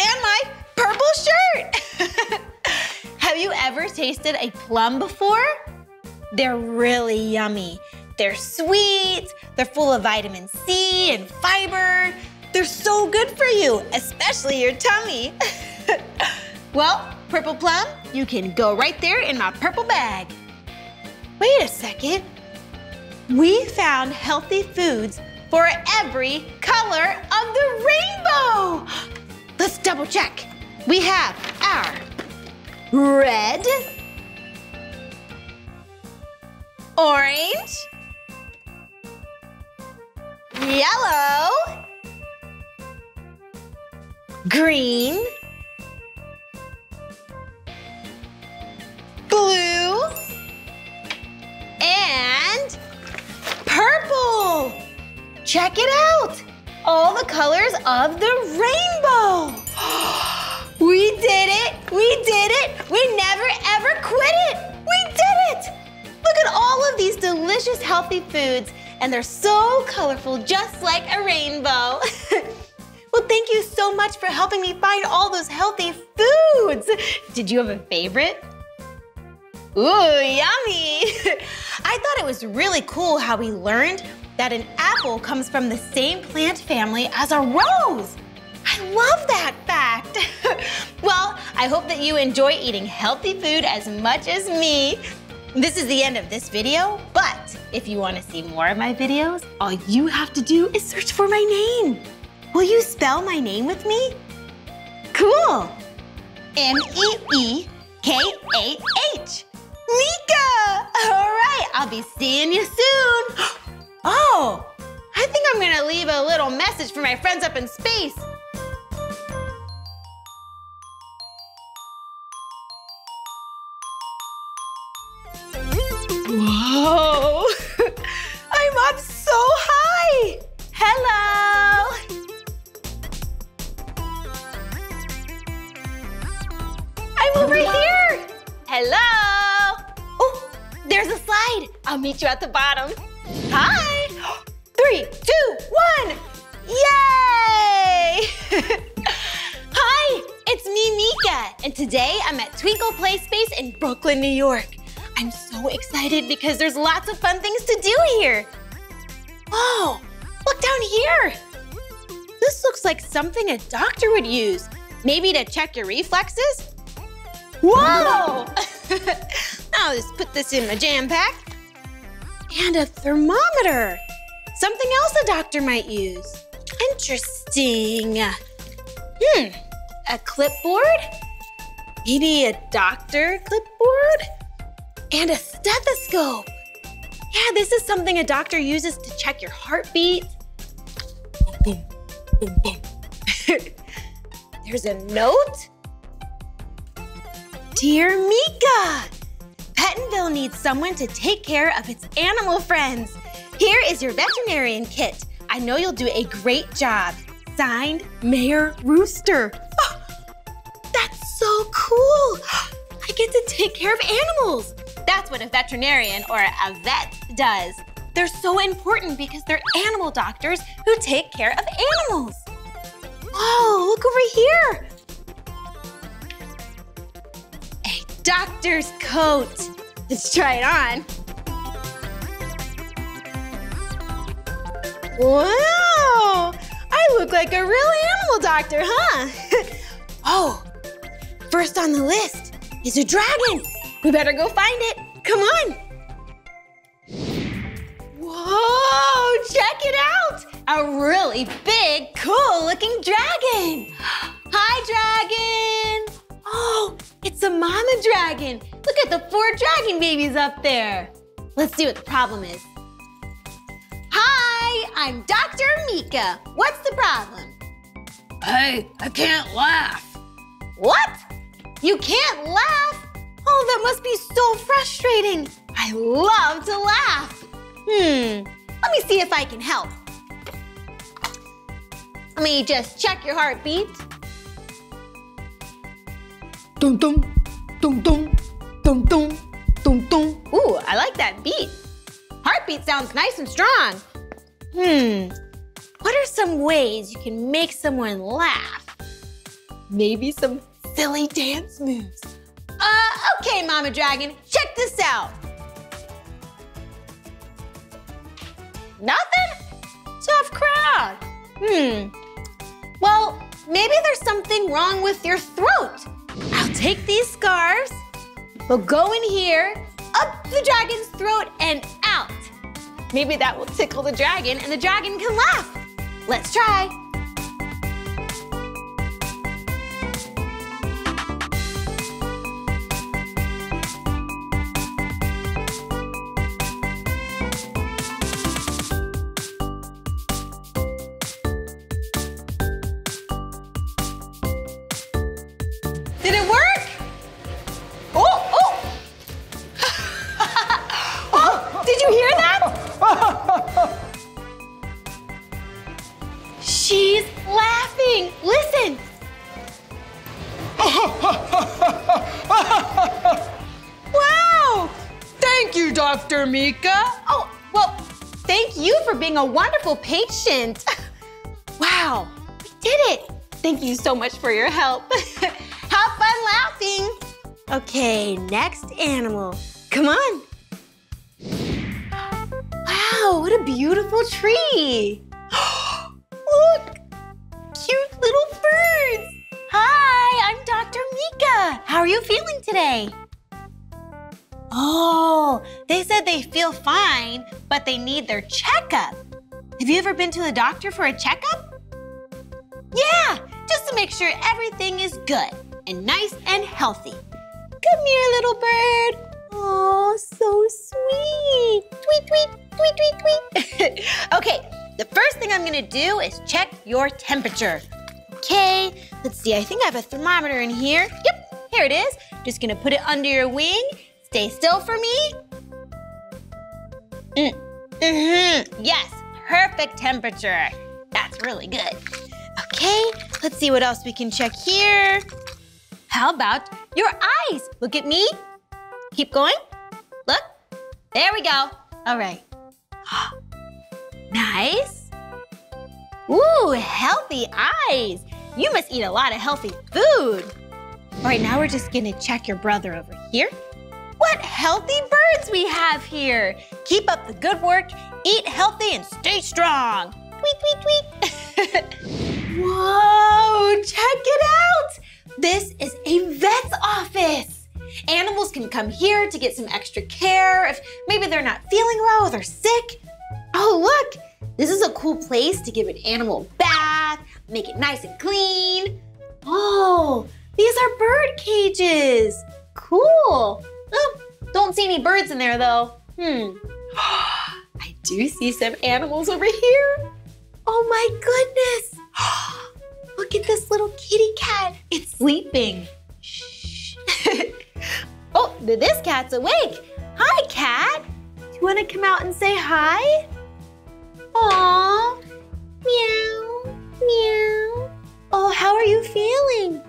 [SPEAKER 2] and my purple shirt. Have you ever tasted a plum before? They're really yummy. They're sweet, they're full of vitamin C and fiber. They're so good for you, especially your tummy. well, Purple Plum, you can go right there in my purple bag. Wait a second. We found healthy foods for every color of the rainbow. Let's double check. We have our red, orange, yellow, green, blue, and purple. Check it out. All the colors of the rainbow. We did it. We did it. We never ever quit it. We did it. Look at all of these delicious healthy foods and they're so colorful just like a rainbow. Well, thank you so much for helping me find all those healthy foods. Did you have a favorite? Ooh, yummy! I thought it was really cool how we learned that an apple comes from the same plant family as a rose. I love that fact. well, I hope that you enjoy eating healthy food as much as me. This is the end of this video, but if you want to see more of my videos, all you have to do is search for my name. Will you spell my name with me? Cool. M-E-E-K-A-H. Meekah! All right, I'll be seeing you soon. Oh, I think I'm gonna leave a little message for my friends up in space. Whoa! I'm up so high! Hello! I'm over here! Hello! There's a slide. I'll meet you at the bottom. Hi! Three, two, one! Yay! Hi, it's me, Meekah, and today I'm at Twinkle Play Space in Brooklyn, New York. I'm so excited because there's lots of fun things to do here. Oh, look down here. This looks like something a doctor would use. Maybe to check your reflexes? Whoa! I'll just put this in my jam pack. And a thermometer. Something else a doctor might use. Interesting. Hmm, a clipboard? Maybe a doctor clipboard? And a stethoscope. Yeah, this is something a doctor uses to check your heartbeat. Boom, boom, boom. There's a note. Dear Meekah, Pettonville needs someone to take care of its animal friends. Here is your veterinarian kit. I know you'll do a great job. Signed, Mayor Rooster. Oh, that's so cool. I get to take care of animals. That's what a veterinarian or a vet does. They're so important because they're animal doctors who take care of animals. Whoa, look over here. Doctor's coat. Let's try it on. Wow, I look like a real animal doctor, huh? oh, first on the list is a dragon. We better go find it. Come on. Whoa, check it out. A really big, cool looking dragon. Hi, dragon. Oh, it's a mama dragon. Look at the four dragon babies up there. Let's see what the problem is. Hi, I'm Dr. Meekah. What's the problem?
[SPEAKER 11] Hey, I can't laugh.
[SPEAKER 2] What? You can't laugh? Oh, that must be so frustrating. I love to laugh. Hmm, let me see if I can help. Let me just check your heartbeat.
[SPEAKER 11] Dum dum, dum dum, dum dum, dum dum.
[SPEAKER 2] Ooh, I like that beat. Heartbeat sounds nice and strong. Hmm, what are some ways you can make someone laugh? Maybe some silly dance moves. Uh, okay, Mama Dragon, check this out. Nothing? Tough crowd. Hmm. Well, maybe there's something wrong with your throat. I'll take these scarves. We'll go in here, up the dragon's throat, and out. Maybe that will tickle the dragon and the dragon can laugh. Let's try. Patient. wow, we did it. Thank you so much for your help. Have fun laughing. Okay, next animal. Come on. Wow, what a beautiful tree. Look, cute little birds. Hi, I'm Dr. Meekah. How are you feeling today? Oh, they said they feel fine, but they need their checkup. Have you ever been to the doctor for a checkup? Yeah, just to make sure everything is good and nice and healthy. Come here, little bird. Oh, so sweet. Tweet, tweet, tweet, tweet, tweet. okay, the first thing I'm gonna do is check your temperature. Okay, let's see, I think I have a thermometer in here. Yep, here it is. Just gonna put it under your wing. Stay still for me. Mm. Mm-hmm. Yes, perfect temperature. That's really good. Okay, let's see what else we can check here. How about your eyes? Look at me. Keep going. Look. There we go. All right. nice. Ooh, healthy eyes. You must eat a lot of healthy food. All right, now we're just gonna check your brother over here. What healthy birds we have here. Keep up the good work, eat healthy, and stay strong. Tweet, tweet, tweet. Whoa, check it out. This is a vet's office. Animals can come here to get some extra care if maybe they're not feeling well or they're sick. Oh, look, this is a cool place to give an animal a bath, make it nice and clean. Oh, these are bird cages. Cool. Oh, don't see any birds in there though. Hmm. I do see some animals over here. Oh my goodness. Look at this little kitty cat. It's sleeping. Shh. oh, this cat's awake. Hi, cat. Do you want to come out and say hi? Aw. Meow. Meow. Oh, how are you feeling?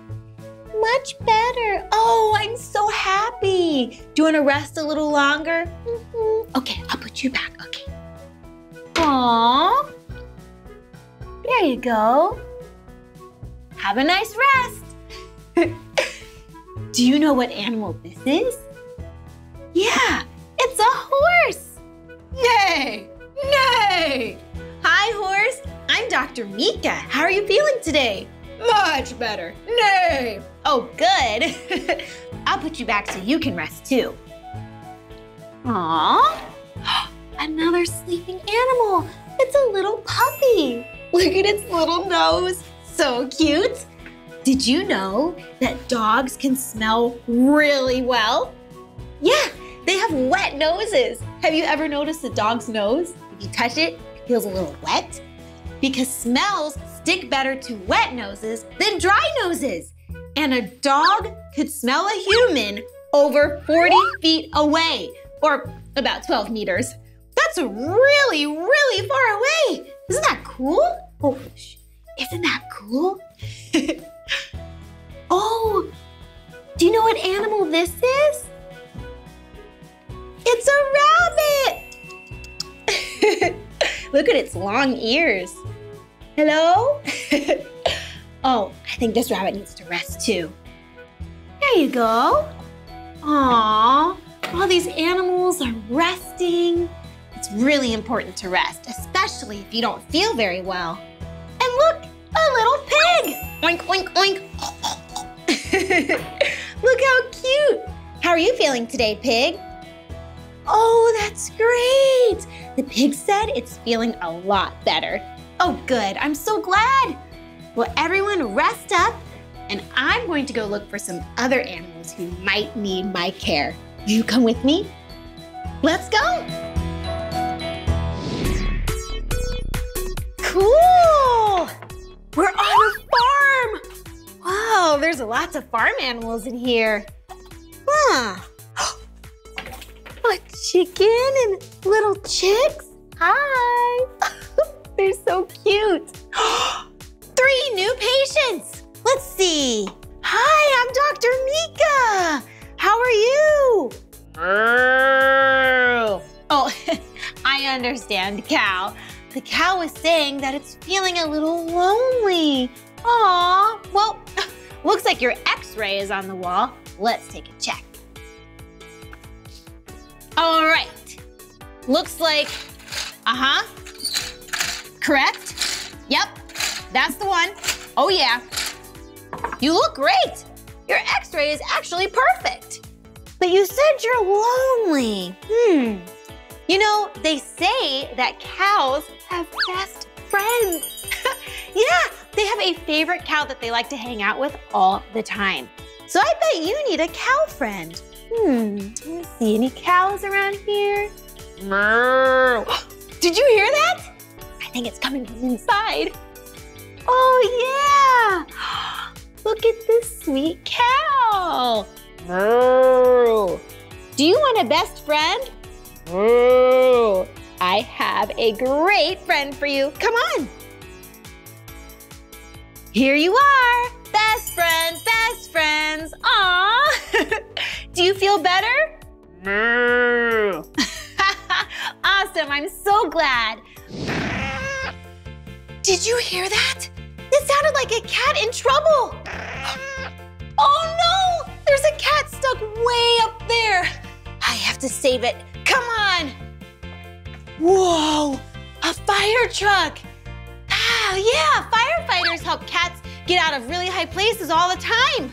[SPEAKER 2] Much better. Oh, I'm so happy. Do you want to rest a little longer? Mhm. Okay, I'll put you back. Okay. Aw. There you go. Have a nice rest. Do you know what animal this is? Yeah, it's a horse. Nay, nay. Hi, horse. I'm Dr. Meekah. How are you feeling today? Much better. Nay. Oh, good. I'll put you back so you can rest too. Aww. Another sleeping animal. It's a little puppy. Look at its little nose. So cute. Did you know that dogs can smell really well? Yeah, they have wet noses. Have you ever noticed a dog's nose? If you touch it, it feels a little wet. Because smells stick better to wet noses than dry noses. And a dog could smell a human over 40 feet away, or about 12 meters. That's really, really far away. Isn't that cool? Oh, shh. Isn't that cool? oh, do you know what animal this is? It's a rabbit. Look at its long ears. Hello? oh, I think this rabbit needs to rest too. There you go. Aww, all these animals are resting. It's really important to rest, especially if you don't feel very well. And look, a little pig! Oink, oink, oink. look how cute. How are you feeling today, pig? Oh, that's great. The pig said it's feeling a lot better. Oh, good. I'm so glad. Well, everyone rest up, and I'm going to go look for some other animals who might need my care. You come with me? Let's go. Cool! We're on a farm! Wow, there's lots of farm animals in here. Huh. A chicken and little chicks? Hi! They're so cute. Three new patients. Let's see. Hi, I'm Dr. Meekah. How are you? Oh, I understand, cow. The cow is saying that it's feeling a little lonely. Aw, well, looks like your x-ray is on the wall. Let's take a check. All right. Looks like, uh-huh. Correct? Yep, that's the one. Oh yeah. You look great. Your x-ray is actually perfect. But you said you're lonely. Hmm. You know, they say that cows have best friends. yeah, they have a favorite cow that they like to hang out with all the time. So I bet you need a cow friend. Hmm, let's see, any cows around here? Moo. Did you hear that? I think it's coming from inside. Oh yeah! Look at this sweet cow. Moo. Do you want a best friend? Moo. I have a great friend for you. Come on. Here you are. Best friends, best friends. Aw. Do you feel better? Moo. awesome. I'm so glad. Did you hear that? It sounded like a cat in trouble. Oh no! There's a cat stuck way up there. I have to save it. Come on. Whoa, a fire truck. Ah, yeah, firefighters help cats get out of really high places all the time.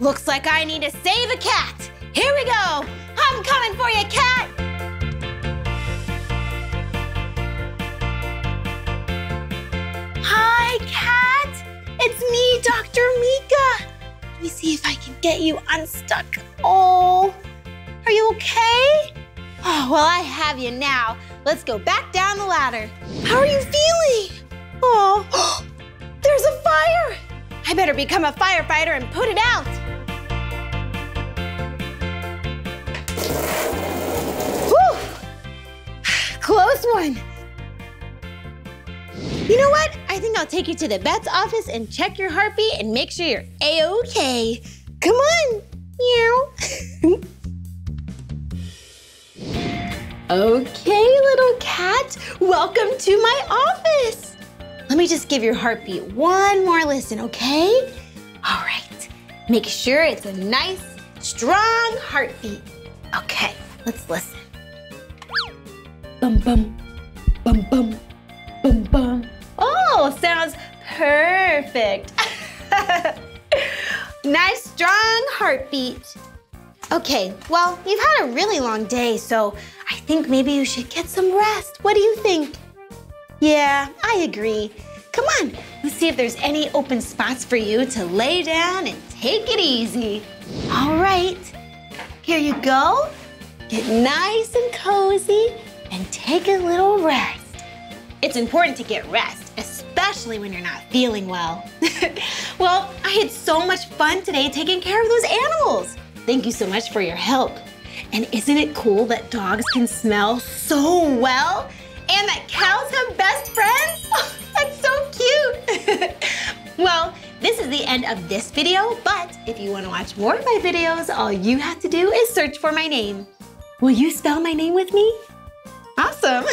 [SPEAKER 2] Looks like I need to save a cat. Here we go. I'm coming for you, cat. Hi, cat. It's me, Dr. Meekah. Let me see if I can get you unstuck. Oh, are you okay? Oh, well, I have you now. Let's go back down the ladder. How are you feeling? Oh, there's a fire. I better become a firefighter and put it out. Whew. Close one. You know what? I think I'll take you to the vet's office and check your heartbeat and make sure you're a-okay. Come on. Meow. okay, little cat. Welcome to my office. Let me just give your heartbeat one more listen, okay? All right. Make sure it's a nice, strong heartbeat. Okay, let's listen. Bum bum, bum bum, bum bum. Oh, sounds perfect. nice, strong heartbeat. Okay, well, you've had a really long day, so I think maybe you should get some rest. What do you think? Yeah, I agree. Come on, let's see if there's any open spots for you to lay down and take it easy. All right, here you go. Get nice and cozy and take a little rest. It's important to get rest, especially when you're not feeling well. well, I had so much fun today taking care of those animals. Thank you so much for your help. And isn't it cool that dogs can smell so well? And that cows have best friends? Oh, that's so cute. well, this is the end of this video, but if you want to watch more of my videos, all you have to do is search for my name. Will you spell my name with me? Awesome.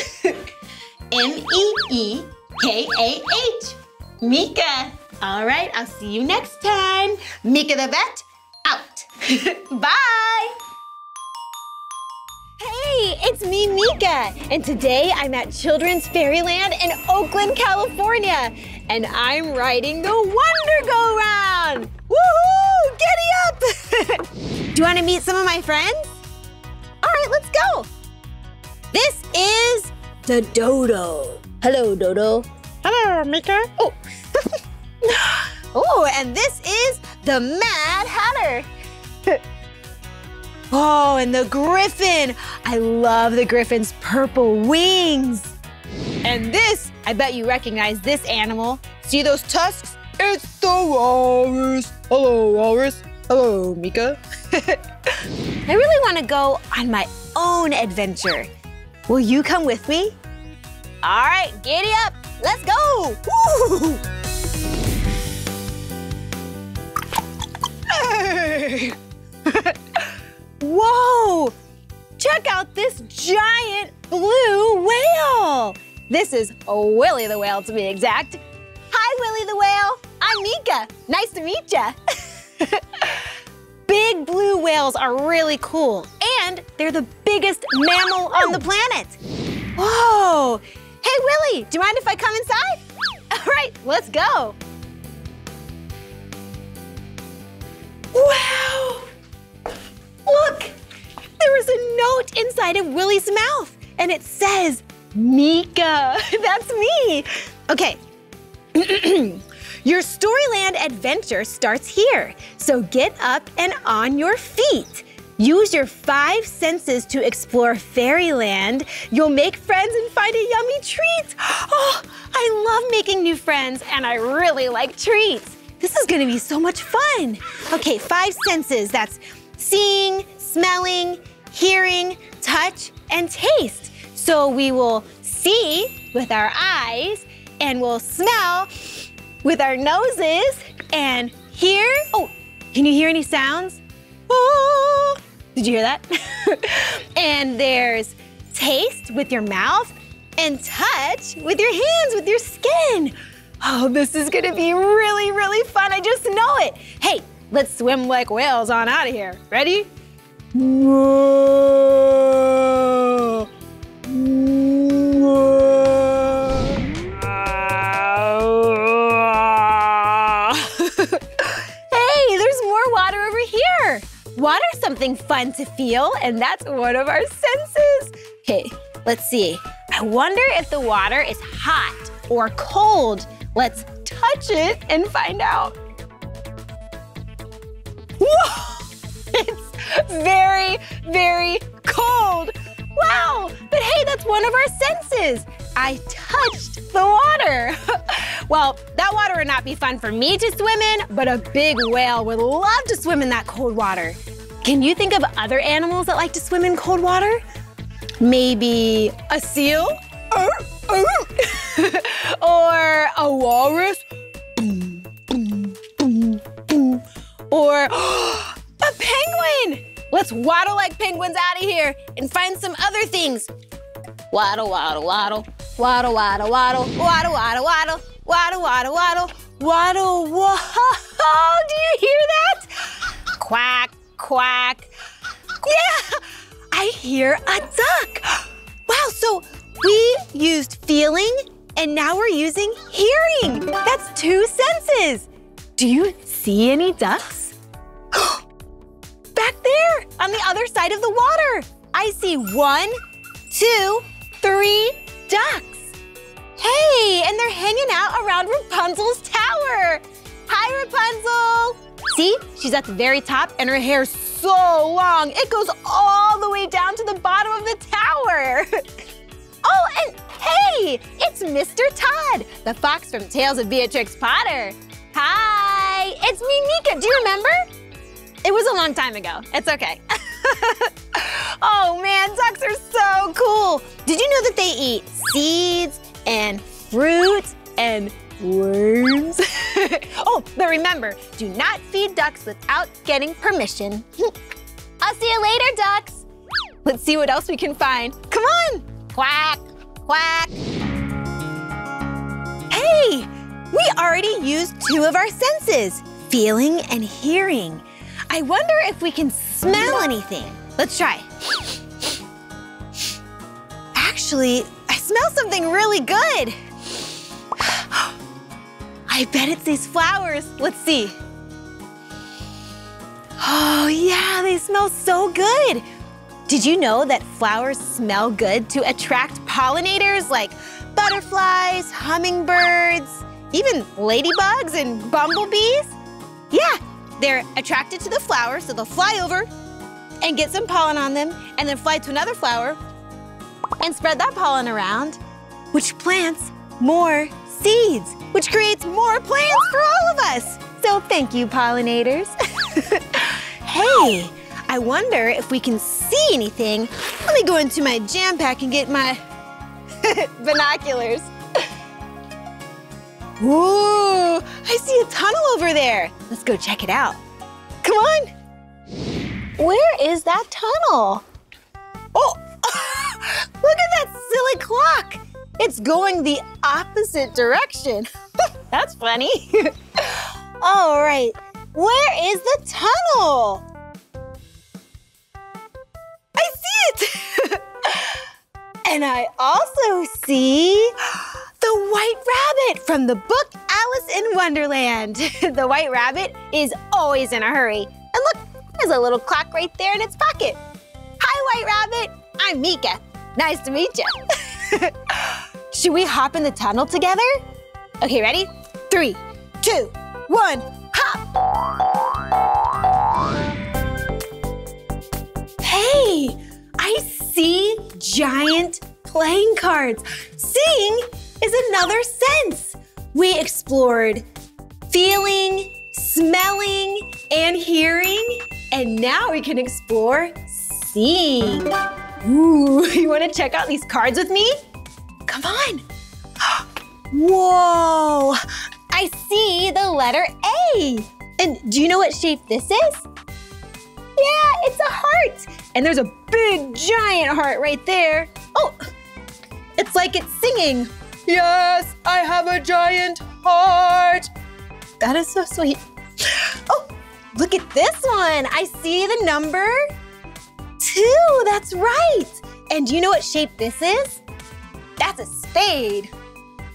[SPEAKER 2] M-E-E-K-A-H. Meekah. All right, I'll see you next time. Meekah the vet, out. Bye. Hey, it's me, Meekah, and today I'm at Children's Fairyland in Oakland, California, and I'm riding the Wonder Go Round. Woohoo! Giddy up! Do you want to meet some of my friends? All right, let's go. This is the Dodo. Hello, Dodo. Hello, Meekah. Oh. oh, and this is the Mad Hatter. oh, and the Griffin. I love the Griffin's purple wings. And this, I bet you recognize this animal. See those tusks?
[SPEAKER 11] It's the walrus. Hello, walrus. Hello, Meekah.
[SPEAKER 2] I really want to go on my own adventure. Will you come with me? All right, giddy up. Let's go. Whoa! Check out this giant blue whale. This is Willie the whale to be exact. Hi, Willie the whale. I'm Meekah. Nice to meet ya. Big blue whales are really cool, and they're the biggest mammal on the planet. Whoa! Hey, Willie, do you mind if I come inside? All right, let's go. Wow! Look, there is a note inside of Willie's mouth, and it says, Meekah. That's me. Okay. your Storyland adventure starts here, so get up and on your feet. Use your five senses to explore fairyland. You'll make friends and find a yummy treat. Oh, I love making new friends, and I really like treats. This is gonna be so much fun. Okay, five senses. That's seeing, smelling, hearing, touch, and taste. So we will see with our eyes, and we'll smell with our noses, and hear. Oh, can you hear any sounds? Oh, did you hear that? and there's taste with your mouth, and touch with your hands, with your skin. Oh, this is gonna be really, really fun. I just know it. Hey, let's swim like whales on out of here. Ready? Whoa. hey, there's more water over here. Water's something fun to feel, and that's one of our senses. Okay, let's see. I wonder if the water is hot or cold. Let's touch it and find out. Whoa! It's very, very cold. Wow! But hey, that's one of our senses. I touched the water. well, that water would not be fun for me to swim in, but a big whale would love to swim in that cold water. Can you think of other animals that like to swim in cold water? Maybe a seal? or a walrus? Or a penguin! Let's waddle like penguins out of here and find some other things. Waddle, waddle, waddle, waddle, waddle, waddle, waddle, waddle, waddle, waddle, waddle, waddle, waddle, waddle. Do you hear that? Quack, quack. Yeah, I hear a duck. Wow, so we used feeling and now we're using hearing. That's two senses. Do you see any ducks? Back there on the other side of the water. I see one, two, three ducks. Hey, and they're hanging out around Rapunzel's tower. Hi, Rapunzel. See, she's at the very top and her hair's so long. It goes all the way down to the bottom of the tower. oh, and hey, it's Mr. Todd, the fox from Tales of Beatrix Potter. Hi, it's me, Meekah. Do you remember? It was a long time ago. It's okay. oh man, ducks are so cool. Did you know that they eat seeds and fruit and worms? oh, but remember, do not feed ducks without getting permission. I'll see you later, ducks. Let's see what else we can find. Come on. Quack, quack. Hey, we already used two of our senses, feeling and hearing. I wonder if we can smell anything. Let's try. Actually, I smell something really good. I bet it's these flowers. Let's see. Oh yeah, they smell so good. Did you know that flowers smell good to attract pollinators like butterflies, hummingbirds, even ladybugs and bumblebees? Yeah, they're attracted to the flower, so they'll fly over and get some pollen on them, and then fly to another flower and spread that pollen around, which plants more seeds, which creates more plants for all of us. So thank you, pollinators. hey, I wonder if we can see anything. Let me go into my jam pack and get my binoculars. Ooh, I see a tunnel over there. Let's go check it out. Come on. Where is that tunnel? Oh, look at that silly clock. It's going the opposite direction. That's funny. All right, where is the tunnel? I see it! and I also see the white rabbit from the book Alice in Wonderland. the white rabbit is always in a hurry. And look, there's a little clock right there in its pocket. Hi, white rabbit. I'm Meekah. Nice to meet you. Should we hop in the tunnel together? Okay, ready? Three, two, one, hop! Hey, I see giant playing cards. Another sense. We explored feeling, smelling, and hearing, and now we can explore seeing. Ooh, you wanna check out these cards with me? Come on. Whoa, I see the letter A. And do you know what shape this is? Yeah, it's a heart. And there's a big giant heart right there. Oh, it's like it's singing. Yes, I have a giant heart. That is so sweet. Oh, look at this one. I see the number two. That's right. And do you know what shape this is? That's a spade.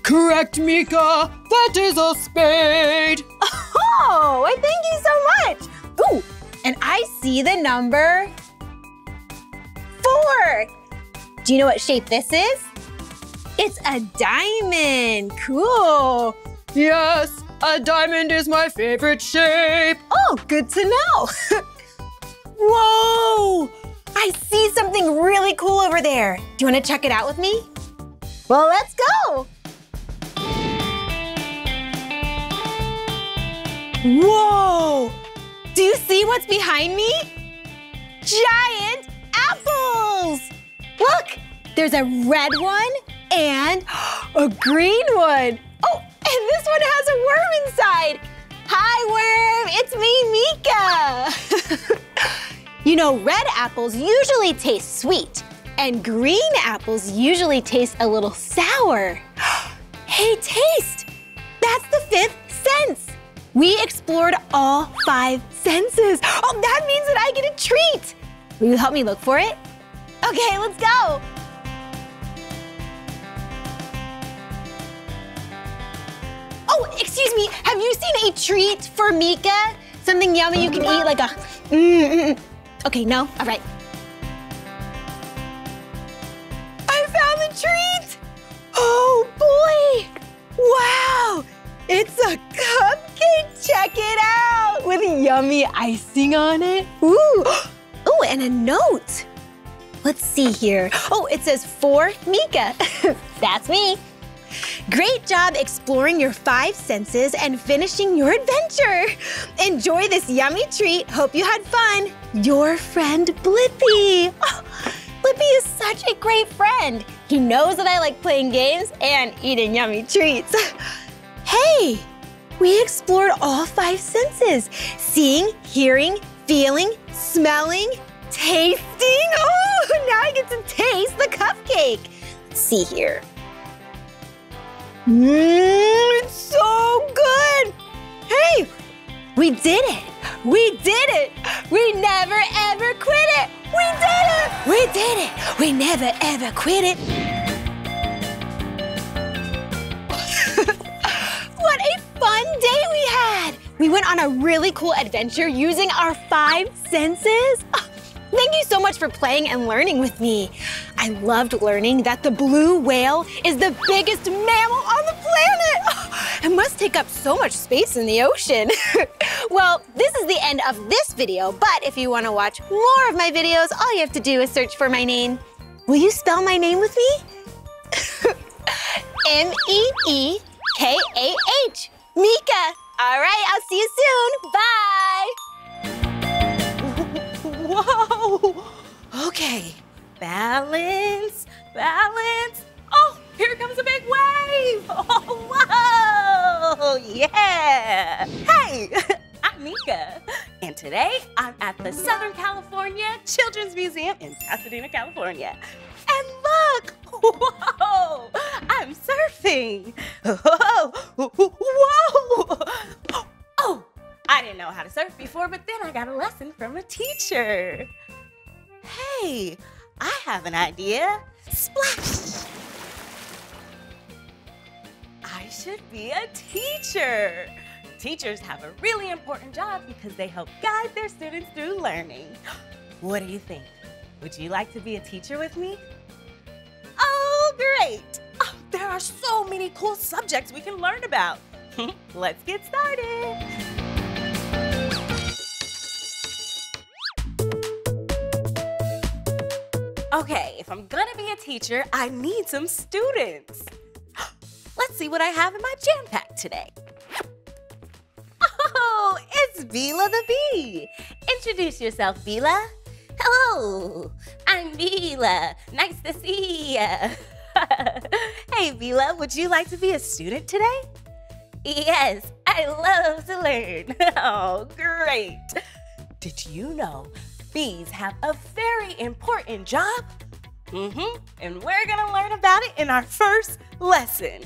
[SPEAKER 12] Correct, Meekah. That is a spade.
[SPEAKER 2] Oh, I thank you so much. Ooh, and I see the number four. Do you know what shape this is? It's a diamond. Cool.
[SPEAKER 12] Yes, a diamond is my favorite shape.
[SPEAKER 2] Oh, good to know. Whoa! I see something really cool over there. Do you want to check it out with me? Well, let's go. Whoa! Do you see what's behind me? Giant apples! Look, there's a red one and a green one. Oh, and this one has a worm inside. Hi, worm, it's me, Meekah. you know, red apples usually taste sweet, and green apples usually taste a little sour. hey, taste! That's the fifth sense. We explored all five senses. Oh, that means that I get a treat. Will you help me look for it? Okay, let's go. Oh, excuse me, have you seen a treat for Meekah? Something yummy you can eat like a, mm, mm, mm. Okay, no, all right. I found the treat! Oh boy! Wow! It's a cupcake! Check it out! With yummy icing on it. Ooh! Ooh, and a note. Let's see here. Oh, it says for Meekah. That's me. Great job exploring your five senses and finishing your adventure. Enjoy this yummy treat. Hope you had fun. Your friend Blippi. Oh, Blippi is such a great friend. He knows that I like playing games and eating yummy treats. hey, we explored all five senses. Seeing, hearing, feeling, smelling, tasting. Oh, now I get to taste the cupcake. See here. Mmm, it's so good. Hey, we did it. We did it. We never ever quit it. We did it. We did it. We never ever quit it. what a fun day we had. We went on a really cool adventure using our five senses. Thank you so much for playing and learning with me. I loved learning that the blue whale is the biggest mammal on the planet. It must take up so much space in the ocean. well, this is the end of this video, but if you want to watch more of my videos, all you have to do is search for my name. Will you spell my name with me? M-E-E-K-A-H. Meekah. All right, I'll see you soon. Bye.
[SPEAKER 5] Whoa! Okay, balance, balance. Oh, here comes a big wave! Oh, whoa! Yeah! Hey, I'm Meekah, and today I'm at the Southern California Children's Museum in Pasadena, California. And look! Whoa! I'm surfing! Whoa! Whoa! Oh, before, but then I got a lesson from a teacher.
[SPEAKER 9] Hey, I have an idea. Splash!
[SPEAKER 5] I should be a teacher. Teachers have a really important job because they help guide their students through learning. What do you think? Would you like to be a teacher with me? Oh, great! Oh, there are so many cool subjects we can learn about. Let's get started. Okay, if I'm gonna be a teacher, I need some students. Let's see what I have in my jam pack today. Oh, it's Bila the bee. Introduce yourself, Bila. Hello, I'm Bila. Nice to see ya. hey, Bila, would you like to be a student today? Yes, I love to learn. Oh, great. Did you know bees have a very important job? Mm-hmm. And we're gonna learn about it in our first lesson.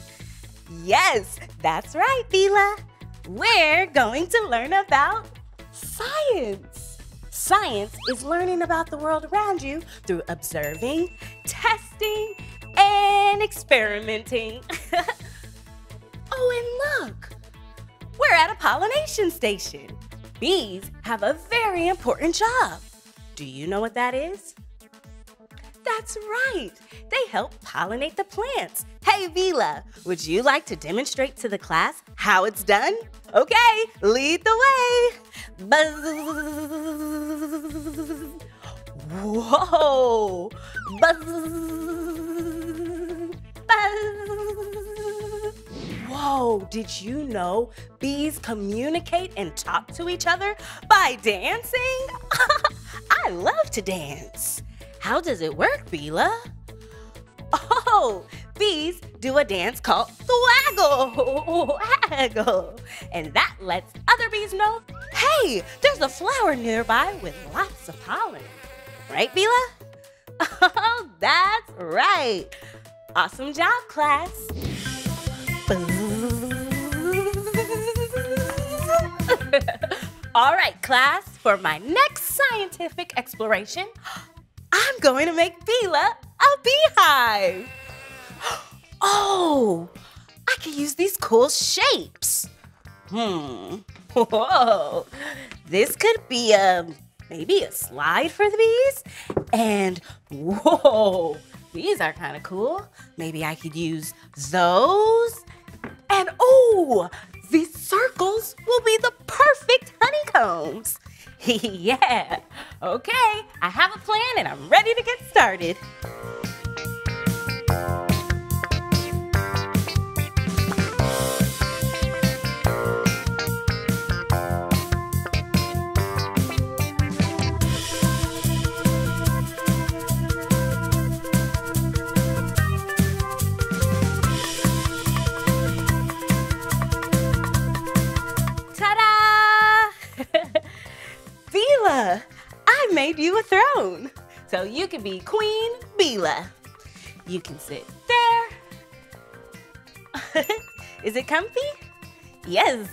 [SPEAKER 5] Yes, that's right, Bila. We're going to learn about science. Science is learning about the world around you through observing, testing, and experimenting. oh, and look, we're at a pollination station. Bees have a very important job. Do you know what that is? That's right. They help pollinate the plants. Hey, Bila, would you like to demonstrate to the class how it's done? Okay, lead the way. Buzz. Whoa. Buzz. Buzz. Whoa, did you know bees communicate and talk to each other by dancing? I love to dance. How does it work, Bila? Oh, bees do a dance called swaggle, waggle, and that lets other bees know, hey, there's a flower nearby with lots of pollen. Right, Bila? Oh, that's right. Awesome job, class. All right, class, for my next scientific exploration, I'm going to make Bila a beehive. Oh, I can use these cool shapes. Hmm. Whoa. This could be a maybe a slide for the bees. And whoa, these are kind of cool. Maybe I could use those. And oh, these circles will be the perfect honeycombs. yeah. Okay, I have a plan and I'm ready to get started. So you can be Queen Bila. You can sit there. Is it comfy? Yes.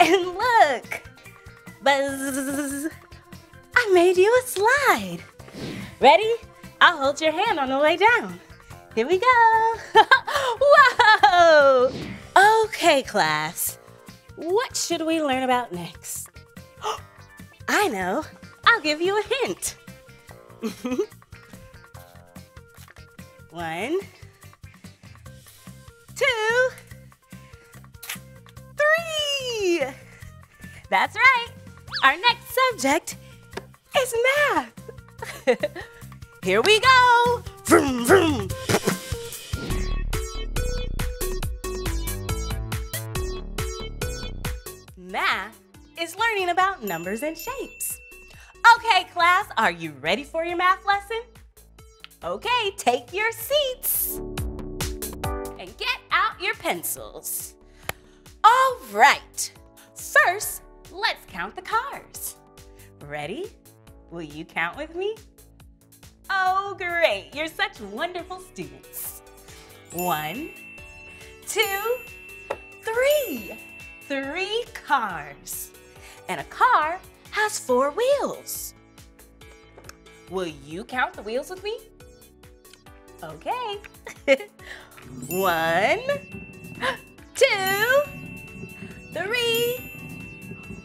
[SPEAKER 5] and look. Buzz. I made you a slide. Ready? I'll hold your hand on the way down. Here we go. Whoa! Okay, class. What should we learn about next? I know. I'll give you a hint. One, two, three. That's right. Our next subject is math. Here we go. Vroom, vroom. Math is learning about numbers and shapes. Okay, class, are you ready for your math lesson? Okay, take your seats and get out your pencils. All right, first, let's count the cars. Ready? Will you count with me? Oh, great, you're such wonderful students. One, two, three. three cars. And a car has four wheels. Will you count the wheels with me? Okay. One, two, three,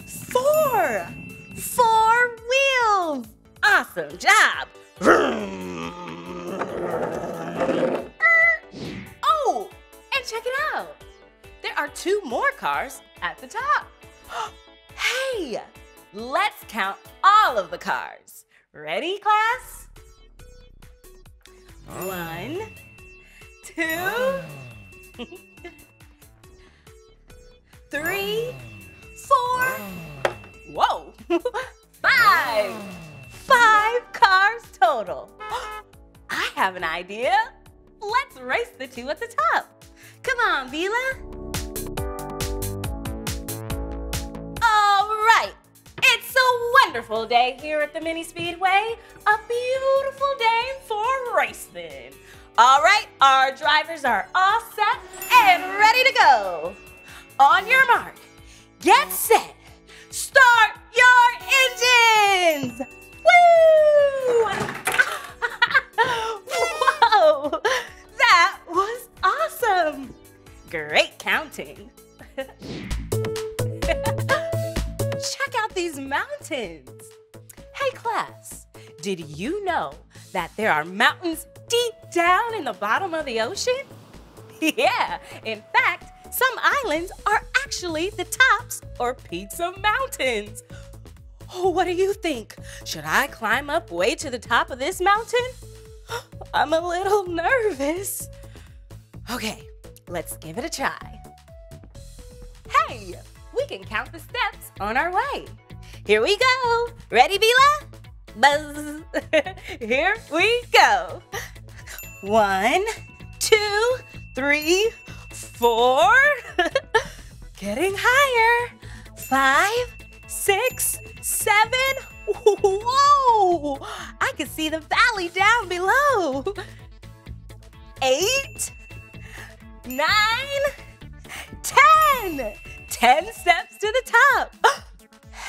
[SPEAKER 5] four. Four wheels. Awesome job. Oh, and check it out. There are two more cars at the top. Hey, let's count all of the cars. Ready, class? One, two, three, four, whoa, five. Five cars total. I have an idea. Let's race the two at the top. Come on, Bila. It's a wonderful day here at the Mini Speedway. A beautiful day for racing. All right, our drivers are all set and ready to go. On your mark, get set, start your engines. Woo! Whoa! That was awesome! Great counting. Check out mountains. Hey, class, did you know that there are mountains deep down in the bottom of the ocean? Yeah, in fact, some islands are actually the tops or peaks of mountains. Oh, what do you think? Should I climb up way to the top of this mountain? I'm a little nervous. Okay, let's give it a try. Hey, we can count the steps on our way. Here we go. Ready, Bila? Buzz. Here we go. One, two, three, four. Getting higher. Five, six, seven. Whoa! I can see the valley down below. Eight, nine, ten. Ten steps to the top.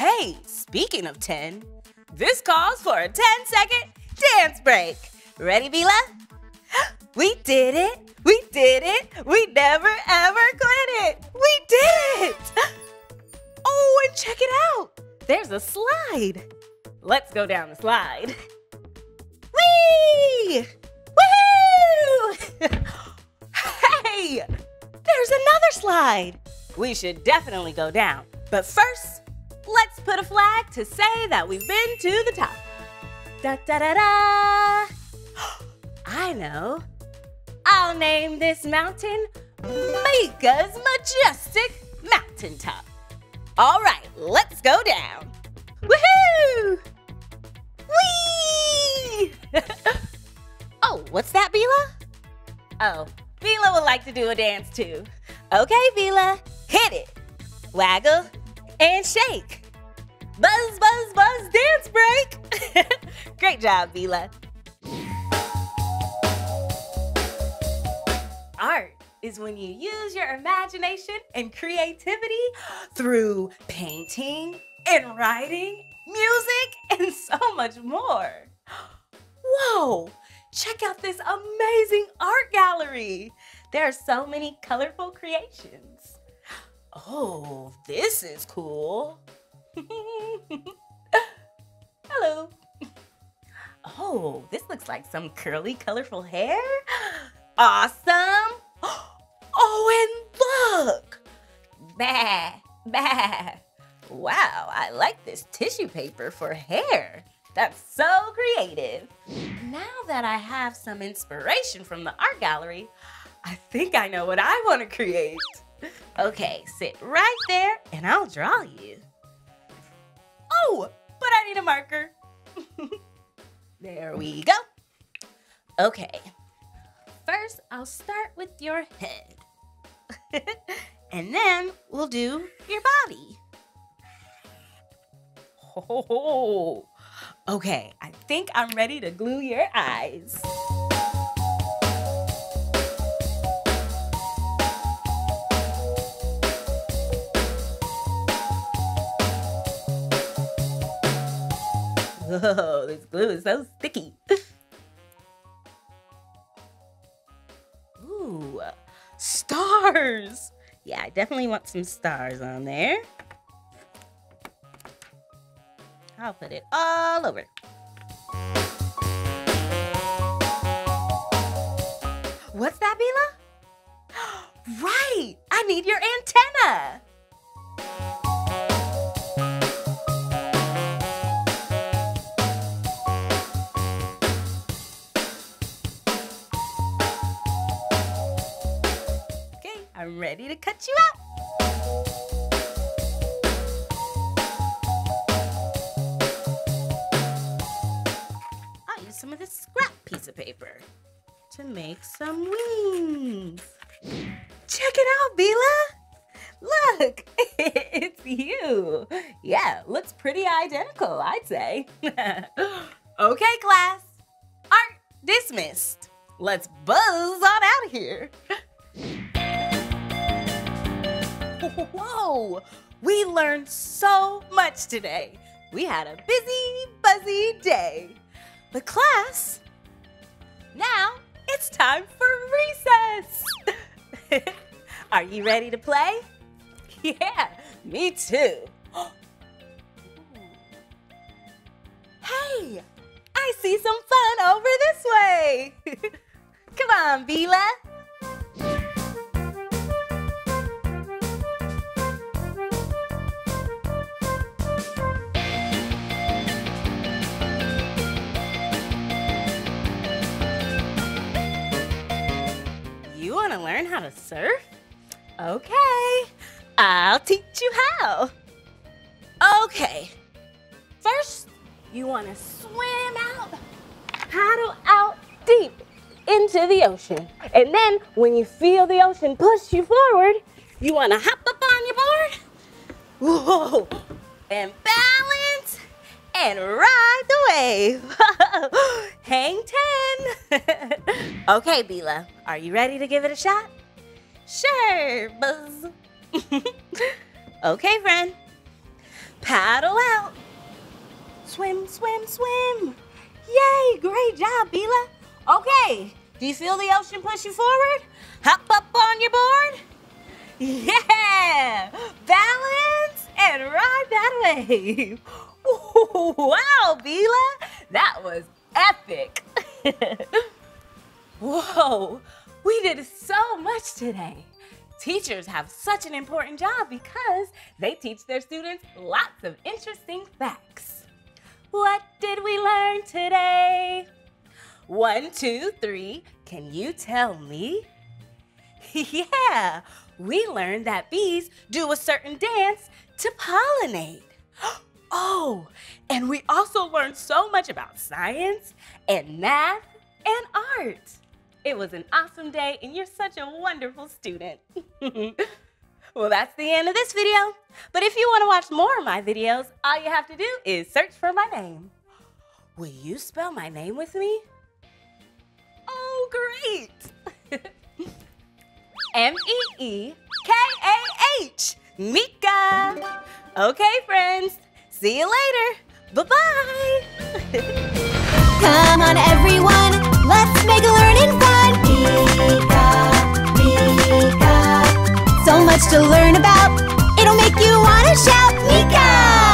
[SPEAKER 5] Hey, speaking of 10, this calls for a 10 second dance break. Ready, Bila? We did it. We did it. We never ever quit it. We did it. Oh, and check it out. There's a slide. Let's go down the slide. Whee! Woohoo! hey, there's another slide. We should definitely go down. But first, let's put a flag to say that we've been to the top. Da da da da. I know. I'll name this mountain Meekah's Majestic Mountaintop. All right, let's go down. Woohoo! Whee! oh, what's that, Bila? Oh, Bila would like to do a dance too. Okay, Bila, hit it. Waggle and shake. Buzz, buzz, buzz, dance break. Great job, Bila. Art is when you use your imagination and creativity through painting and writing, music, and so much more. Whoa! Check out this amazing art gallery. There are so many colorful creations. Oh, this is cool. Hello. Oh, this looks like some curly, colorful hair. Awesome. Oh, and look. Bah, bah. Wow, I like this tissue paper for hair. That's so creative. Now that I have some inspiration from the art gallery, I think I know what I want to create. Okay, sit right there and I'll draw you. Oh, but I need a marker. there we go. Okay, first I'll start with your head. and then we'll do your body. Oh, okay, I think I'm ready to glue your eyes. Oh, this glue is so sticky. Ooh, stars. Yeah, I definitely want some stars on there. I'll put it all over. What's that, Bila? right! I need your antenna! Ready to cut you out. I'll use some of this scrap piece of paper to make some wings. Check it out, Bila! Look, it's you. Yeah, looks pretty identical, I'd say. okay, class. Art dismissed. Let's buzz on out of here. Whoa! We learned so much today. We had a busy, buzzy day. But class, now it's time for recess. Are you ready to play? Yeah, me too. hey, I see some fun over this way. Come on, Bila. Want to learn how to surf? Okay, I'll teach you how. Okay, first you want to swim out, paddle out deep into the ocean. And then when you feel the ocean push you forward, you want to hop up on your board. Whoa, and balance and ride the wave. Hang 10. okay, Bila, are you ready to give it a shot? Sure, Buzz. okay, friend. Paddle out. Swim, swim, swim. Yay, great job, Bila. Okay, do you feel the ocean push you forward? Hop up on your board. Yeah, balance and ride that wave. Wow, Bila, that was epic. Whoa, we did so much today. Teachers have such an important job because they teach their students lots of interesting facts. What did we learn today? One, two, three. Can you tell me? yeah, we learned that bees do a certain dance to pollinate. Oh, and we also learned so much about science and math and art. It was an awesome day, and you're such a wonderful student. well, that's the end of this video. But if you want to watch more of my videos, all you have to do is search for my name. Will you spell my name with me? Oh, great! M E E K A H, Meekah. Okay, friends, See you later. Bye-bye.
[SPEAKER 8] Come on, everyone. Let's make learning
[SPEAKER 2] fun. Pika, Pika. So much to learn about. It'll make you want to shout, Meekah!